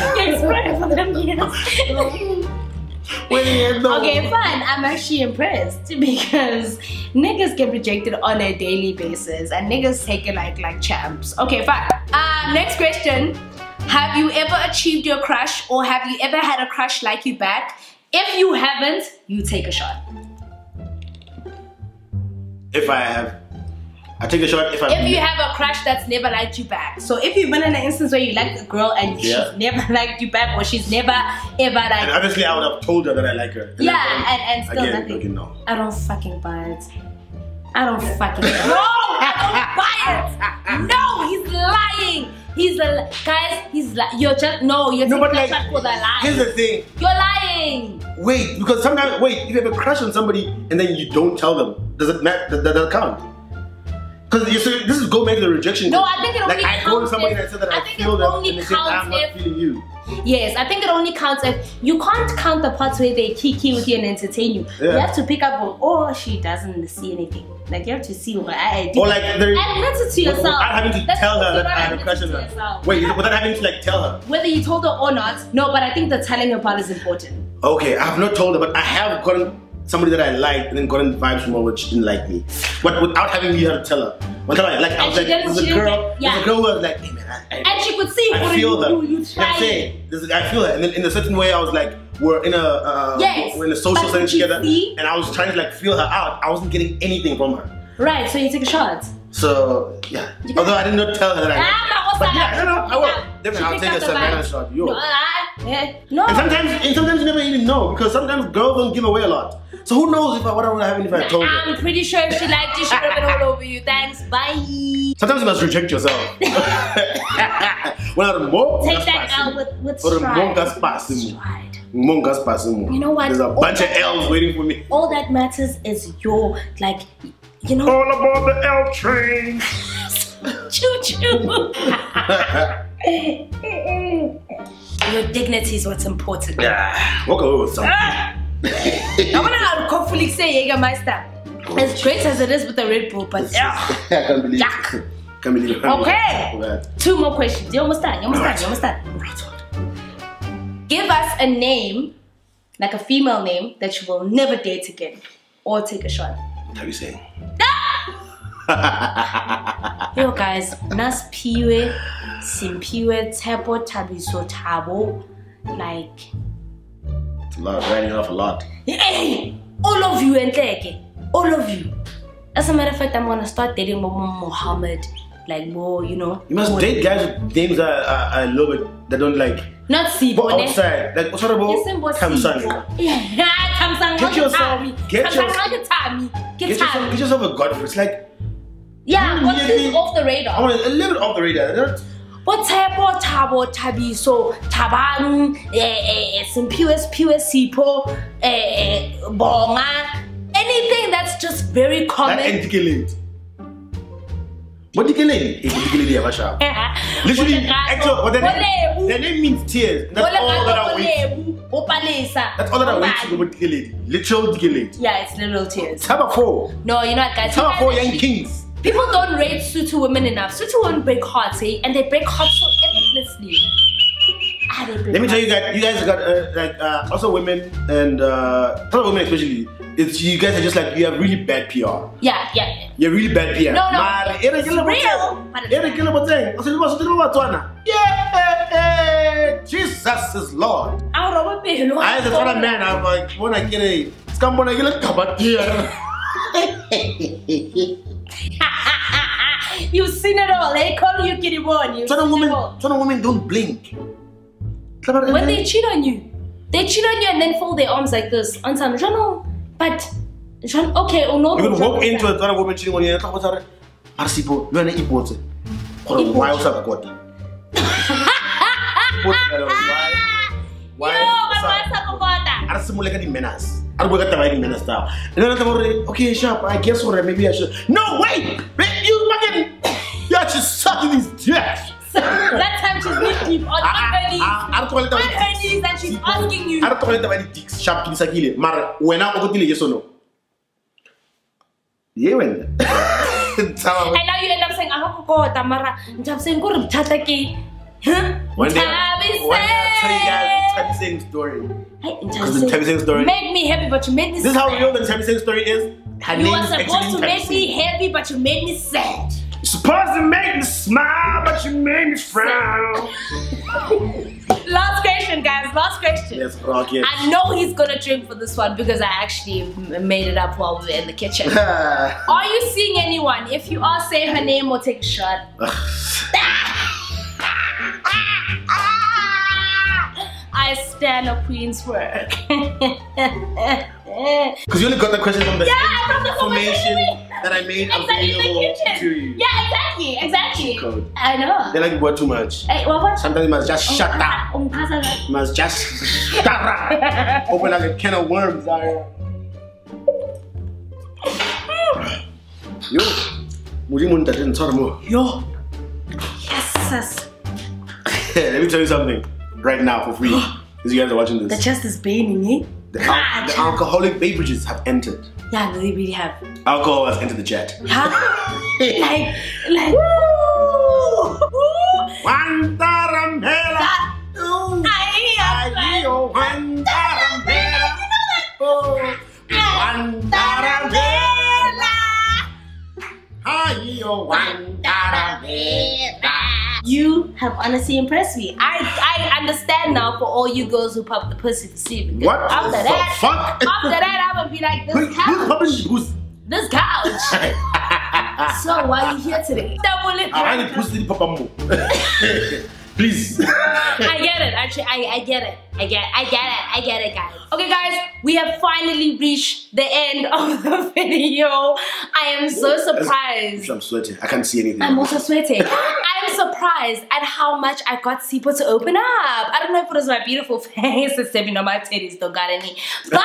[SPEAKER 1] Okay, fine. I'm actually impressed because niggas get rejected on a daily basis and niggas take it like like champs. Okay, fine. Uh, next question. Have you ever achieved your crush or have you ever had a crush like you back? If you haven't, you take a shot.
[SPEAKER 2] If I have, I take a shot. If I
[SPEAKER 1] If you have a crush that's never liked you back. So if you've been in an instance where you liked a girl and
[SPEAKER 2] Yeah.
[SPEAKER 1] she's never liked you back or she's never ever
[SPEAKER 2] and
[SPEAKER 1] like
[SPEAKER 2] obviously I would have told her that I like her.
[SPEAKER 1] Yeah, and, and still
[SPEAKER 2] again,
[SPEAKER 1] nothing.
[SPEAKER 2] no.
[SPEAKER 1] I don't fucking buy it. I don't fucking No, I don't buy it. No, he's lying. He's a guys. He's like you're just no. You're
[SPEAKER 2] No, but like,
[SPEAKER 1] for the
[SPEAKER 2] here's the thing.
[SPEAKER 1] You're lying.
[SPEAKER 2] Wait, because sometimes wait, if you have a crush on somebody and then you don't tell them, does it matter? Does that count? Because you say this is go make the rejection.
[SPEAKER 1] No, I think it
[SPEAKER 2] like
[SPEAKER 1] only
[SPEAKER 2] I go
[SPEAKER 1] counts
[SPEAKER 2] somebody
[SPEAKER 1] if-
[SPEAKER 2] that said that
[SPEAKER 1] I
[SPEAKER 2] I,
[SPEAKER 1] think
[SPEAKER 2] feel
[SPEAKER 1] it
[SPEAKER 2] them
[SPEAKER 1] only
[SPEAKER 2] and they say
[SPEAKER 1] counts
[SPEAKER 2] I'm not
[SPEAKER 1] if-
[SPEAKER 2] feeling you.
[SPEAKER 1] Yes, I think it only counts if you can't count the parts where they kiki with you and entertain you. You have to pick up on oh she doesn't see anything. Like you have to see what I I
[SPEAKER 2] Or like there,
[SPEAKER 1] admit it to yourself.
[SPEAKER 2] without having to
[SPEAKER 1] That's
[SPEAKER 2] tell her that I have a crush on her. Wait, without having to like tell her.
[SPEAKER 1] Whether you told her or not, no, but I think the telling her part is important.
[SPEAKER 2] Okay, I have not told her, but I have gotten somebody that I liked and then gotten vibes from her which she didn't like me. But without having me have to tell her. One time, I- like I was like, there's a girl,
[SPEAKER 1] yeah.
[SPEAKER 2] there's a girl who was like, hey man, I, I,
[SPEAKER 1] And she could see
[SPEAKER 2] I feel
[SPEAKER 1] you,
[SPEAKER 2] her.
[SPEAKER 1] you, you
[SPEAKER 2] You know what I'm
[SPEAKER 1] tried.
[SPEAKER 2] saying? I feel her, and then in a certain way, I was like, we're in a uh,
[SPEAKER 1] Yes,
[SPEAKER 2] we're in a social setting together,
[SPEAKER 1] see?
[SPEAKER 2] and I was trying to like feel her out. I wasn't getting anything from her.
[SPEAKER 1] Right, so you take a shot.
[SPEAKER 2] So yeah, although I did not tell her that I.
[SPEAKER 1] But what's
[SPEAKER 2] But
[SPEAKER 1] that?
[SPEAKER 2] yeah, no, no, I will.
[SPEAKER 1] She
[SPEAKER 2] Definitely, I'll take a
[SPEAKER 1] the
[SPEAKER 2] Savannah
[SPEAKER 1] vibe.
[SPEAKER 2] shot. Yo.
[SPEAKER 1] No, ah, eh, no.
[SPEAKER 2] And sometimes, and sometimes you never even know because sometimes girls don't give away a lot. So who knows if I what I would have if I told her.
[SPEAKER 1] I'm pretty sure if she liked you, she would have been all over you. Thanks, bye.
[SPEAKER 2] Sometimes you must reject yourself. Well, the more
[SPEAKER 1] Take that out with, with
[SPEAKER 2] Or the
[SPEAKER 1] stride.
[SPEAKER 2] mongas passing.
[SPEAKER 1] Stride.
[SPEAKER 2] Mongas passing.
[SPEAKER 1] You know what?
[SPEAKER 2] There's a
[SPEAKER 1] All
[SPEAKER 2] bunch of
[SPEAKER 1] that-
[SPEAKER 2] L's waiting for me.
[SPEAKER 1] All that matters is your, like, you know,
[SPEAKER 2] All about the L train.
[SPEAKER 1] choo choo. your dignity is what's important.
[SPEAKER 2] yeah. Walk away with something. Ah!
[SPEAKER 1] I wanna hopefully say Jägermeister. As great as it is with the Red Bull, but ah,
[SPEAKER 2] I can't believe
[SPEAKER 1] Yuck.
[SPEAKER 2] it. Can't believe it.
[SPEAKER 1] Okay.
[SPEAKER 2] Yeah.
[SPEAKER 1] two more questions. You almost done. You almost done. You almost done. Give us a name, like a female name, that you will never date again, or take a shot.
[SPEAKER 2] What are you saying?
[SPEAKER 1] Yo guys, Naspiwe, Simpiwe, Tebo, Tabiso, Tabo, like,
[SPEAKER 2] It's a lot. Writing off a lot.
[SPEAKER 1] hey, all of you and Leke, all of you. As a matter of fact, I'm gonna start dating more Muhammad, like more, you know.
[SPEAKER 2] You must date guys with names that are a little bit that don't like
[SPEAKER 1] Not Sibo,
[SPEAKER 2] outside. Like what's about
[SPEAKER 1] Isimbo
[SPEAKER 2] Kamsanga?
[SPEAKER 1] Yeah, Kamsanga.
[SPEAKER 2] Get yourself- get yourself- Get yourself, get yourself a godfather. It's like
[SPEAKER 1] Yeah, but this off the
[SPEAKER 2] I
[SPEAKER 1] radar.
[SPEAKER 2] want a little bit off the radar.
[SPEAKER 1] Tebo, Tabo, Tabiso, Tabang, eh, eh, Simpiwe, Piwe, Sipho, eh, eh, Bonga, anything that's just very
[SPEAKER 2] Like
[SPEAKER 1] common.
[SPEAKER 2] articulate. What articulate? Articulate, yeah, Masha. Literally, actually, what their name, their name means tears. That's all that I wait. That's all that I wait to go articulate. Literal articulate.
[SPEAKER 1] Yeah, it's little tears.
[SPEAKER 2] Taba four.
[SPEAKER 1] No, you know what, guys? Guys
[SPEAKER 2] four young kings.
[SPEAKER 1] People don't rate Sotho women enough. Sotho women break hearts, eh? And they break hearts so effortlessly. Ah,
[SPEAKER 2] Let me tell you guys, you guys got uh, like uh, also women and uh, women especially. It's you guys are just like you have really bad PR.
[SPEAKER 1] Yeah, yeah.
[SPEAKER 2] You're really bad PR.
[SPEAKER 1] No, no, it's real, but it's
[SPEAKER 2] Era kila boteng. O seliba so tliba Botswana. Yeah, Jesus is Lord.
[SPEAKER 1] Of a.
[SPEAKER 2] I as a father man, I'm like, when I get a, skambona kila kabatia.
[SPEAKER 1] You've seen it all. They call you kitty born. You've seen
[SPEAKER 2] women,
[SPEAKER 1] all.
[SPEAKER 2] Women don't blink.
[SPEAKER 1] When they cheat on you, they cheat on you and then fold their arms like this. On some, Jano, but, Jan, okay, oh no.
[SPEAKER 2] you can walk into a Tswana woman cheating on you and talk about her. Arsipo, you are an. Ipotse. Why was that got? Why? Why?
[SPEAKER 1] Yo, my master Kokota.
[SPEAKER 2] a re simole ka di-manners a re bue ka taba ya di-manners and then I thought, okay sharp i guess gore maybe i should no wait Man, you fucking you're just sucking these dicks
[SPEAKER 1] that time she's knee deep on, on her knees.
[SPEAKER 2] a re tlogele
[SPEAKER 1] On her knees and she's asking you.
[SPEAKER 2] a re tlogele taba ya di-dicks sharp di sakile mara wena o kotile yes or no ye wena Taba-
[SPEAKER 1] And now you end up saying, "Ah, Kokota, mara." I'm saying, "Kore bothata ke." Huh?
[SPEAKER 2] one day
[SPEAKER 1] Thabiseng.
[SPEAKER 2] one day i'll tell you guys the Thabiseng story because the Thabiseng story
[SPEAKER 1] Made me happy, but you made me
[SPEAKER 2] this is how real the Thabiseng story is her
[SPEAKER 1] You were supposed to make me happy, but you made me sad.
[SPEAKER 2] You're supposed to make me smile but you made me frown
[SPEAKER 1] Last question, guys. Last question.
[SPEAKER 2] yes rocket
[SPEAKER 1] I know he's gonna drink for this one because I actually made it up while we were in the kitchen. Are you seeing anyone? If you are, say her name or take a shot. I stand a queen's work.
[SPEAKER 2] Because you only got the question from the
[SPEAKER 1] Yeah, from the
[SPEAKER 2] information that I made
[SPEAKER 1] Exactly in the
[SPEAKER 2] available
[SPEAKER 1] kitchen.
[SPEAKER 2] to you.
[SPEAKER 1] Yeah, exactly, exactly.
[SPEAKER 2] Code.
[SPEAKER 1] I know.
[SPEAKER 2] They like to word too much.
[SPEAKER 1] Hey, what? what?
[SPEAKER 2] Sometimes you must just shut up.
[SPEAKER 1] Um.
[SPEAKER 2] You must just shut up. Open like a can of worms. Yo, Mujimun didn't tell more.
[SPEAKER 1] Yo. Yes.
[SPEAKER 2] Let me tell you something right now for free. Because you guys are watching this.
[SPEAKER 1] The chest is paining, eh?
[SPEAKER 2] The, al- the alcoholic beverages have entered.
[SPEAKER 1] Yeah, they really have.
[SPEAKER 2] Alcohol has entered the chat.
[SPEAKER 1] Huh? like, like.
[SPEAKER 2] Juan Taramela.
[SPEAKER 1] I You have honestly impressed me. I I understand now for all you girls who pop the pussy sleep. because
[SPEAKER 2] What
[SPEAKER 1] After that,
[SPEAKER 2] fuck?
[SPEAKER 1] after that, I would be like this couch. This couch. so why are you here today? Double it.
[SPEAKER 2] I need pussy to pop a more. Please.
[SPEAKER 1] I get it. Actually, I, I get it. I get I get it. I get it, guys. Okay, guys, we have finally reached the end of the video. I am so surprised.
[SPEAKER 2] I'm sweating. I can't see anything.
[SPEAKER 1] I'm also sweating. I'm surprised at how much I got Sipho to open up. I don't know if it was my beautiful face, it's you know my titties don't got any, but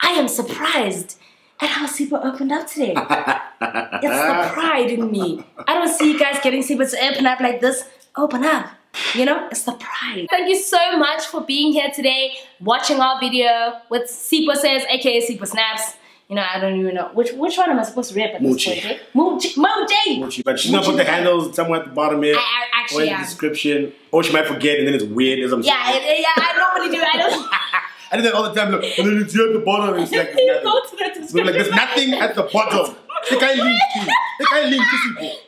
[SPEAKER 1] I am surprised at how Sipho opened up today. It's the pride in me. I don't see you guys getting Sipho to open up like this. Open up. You know, it's the pride. Thank you so much for being here today, watching our video with Sipho Says, aka Sipho Snaps. You know, I don't even know. Which which one am I supposed to rap at this point? eh? Muchi. Muchi.
[SPEAKER 2] Muchi, But she's gonna put the handles somewhere at the bottom here.
[SPEAKER 1] I, I
[SPEAKER 2] or
[SPEAKER 1] actually
[SPEAKER 2] in the
[SPEAKER 1] am.
[SPEAKER 2] description. Or she might forget and then it's weird as I'm
[SPEAKER 1] Yeah,
[SPEAKER 2] saying.
[SPEAKER 1] it, yeah, I normally do. I don't.
[SPEAKER 2] I do that all the time. Look, and then it's here at the bottom. It's like,
[SPEAKER 1] you go
[SPEAKER 2] nothing.
[SPEAKER 1] to the description.
[SPEAKER 2] like there's nothing at the bottom. They can't link to They can't link to people.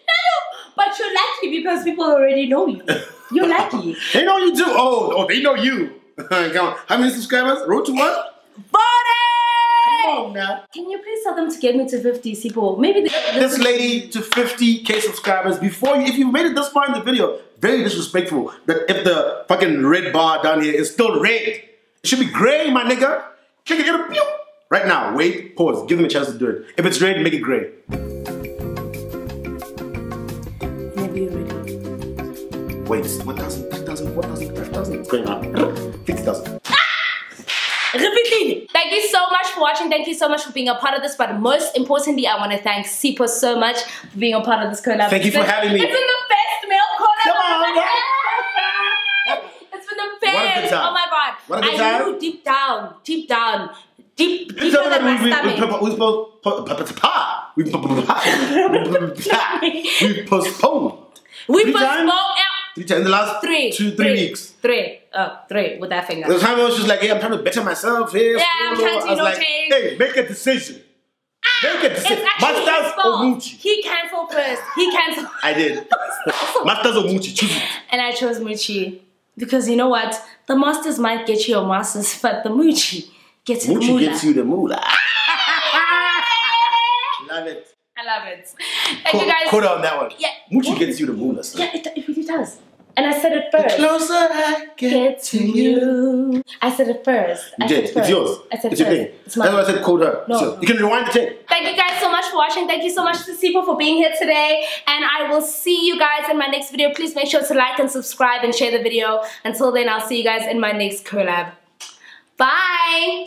[SPEAKER 1] But you're lucky because people already know you. You're lucky.
[SPEAKER 2] They know you too. Oh, oh, they know you. Come on. How many subscribers? Road to what? Come on now.
[SPEAKER 1] Can you please tell them to get me to 50 people? Maybe they,
[SPEAKER 2] This lady to 50k subscribers before you, if you made it this far in the video, very disrespectful that if the fucking red bar down here is still red, it should be gray, my nigga. Check it, it'll pew. Right now, wait, pause, give them a chance to do it. If it's red, make it gray. Wait, 1,000, 2,000, 4,000, 5,000, going up. 50,000.
[SPEAKER 1] Repeatedly. Thank you so much for watching. Thank you so much for being a part of this. But most importantly, I want to thank Sipho so much for being a part of this collab.
[SPEAKER 2] Thank you for having me.
[SPEAKER 1] It's been the best male collab.
[SPEAKER 2] Come on,
[SPEAKER 1] I've ever had. It's been the best.
[SPEAKER 2] What a good time.
[SPEAKER 1] Oh my god.
[SPEAKER 2] What a good
[SPEAKER 1] I
[SPEAKER 2] time.
[SPEAKER 1] knew deep down, deep down, deep, deeper
[SPEAKER 2] tell
[SPEAKER 1] than my
[SPEAKER 2] we, we,
[SPEAKER 1] stomach.
[SPEAKER 2] we, we, we, we postponed.
[SPEAKER 1] We postponed
[SPEAKER 2] times?
[SPEAKER 1] out
[SPEAKER 2] Three times in the last
[SPEAKER 1] three,
[SPEAKER 2] two, three weeks.
[SPEAKER 1] Three. Oh, three with that finger.
[SPEAKER 2] The time I was just like, hey, I'm trying to better myself here.
[SPEAKER 1] Yeah, I'm trying to, you know,
[SPEAKER 2] like,
[SPEAKER 1] change.
[SPEAKER 2] hey, make a decision. Ah, make a decision. Masters or
[SPEAKER 1] fault.
[SPEAKER 2] Muchi?
[SPEAKER 1] He canceled first. He canceled.
[SPEAKER 2] I did. Masters or Muchi? Choose it.
[SPEAKER 1] and I chose Muchi. Because you know what? The masters might get you your masters, but the Muchi gets you the
[SPEAKER 2] Muchi
[SPEAKER 1] moolah.
[SPEAKER 2] gets you the moolah. Love it.
[SPEAKER 1] I love it. Thank
[SPEAKER 2] Quote,
[SPEAKER 1] you guys.
[SPEAKER 2] quote on that one.
[SPEAKER 1] Yeah.
[SPEAKER 2] Muchi gets you the moolah. son.
[SPEAKER 1] Yeah, it, it really does. And I said it first.
[SPEAKER 2] Closer I get
[SPEAKER 1] Get to you. I said it first.
[SPEAKER 2] You
[SPEAKER 1] I
[SPEAKER 2] did.
[SPEAKER 1] said it
[SPEAKER 2] It's
[SPEAKER 1] first.
[SPEAKER 2] yours.
[SPEAKER 1] I said
[SPEAKER 2] it's
[SPEAKER 1] it
[SPEAKER 2] your
[SPEAKER 1] first.
[SPEAKER 2] thing.
[SPEAKER 1] It's
[SPEAKER 2] That's
[SPEAKER 1] mine.
[SPEAKER 2] why I said quote her.
[SPEAKER 1] No.
[SPEAKER 2] So you can rewind the tape.
[SPEAKER 1] Thank you guys so much for watching. Thank you so much to Sipho for being here today. And I will see you guys in my next video. Please make sure to like and subscribe and share the video. Until then, I'll see you guys in my next collab. Bye.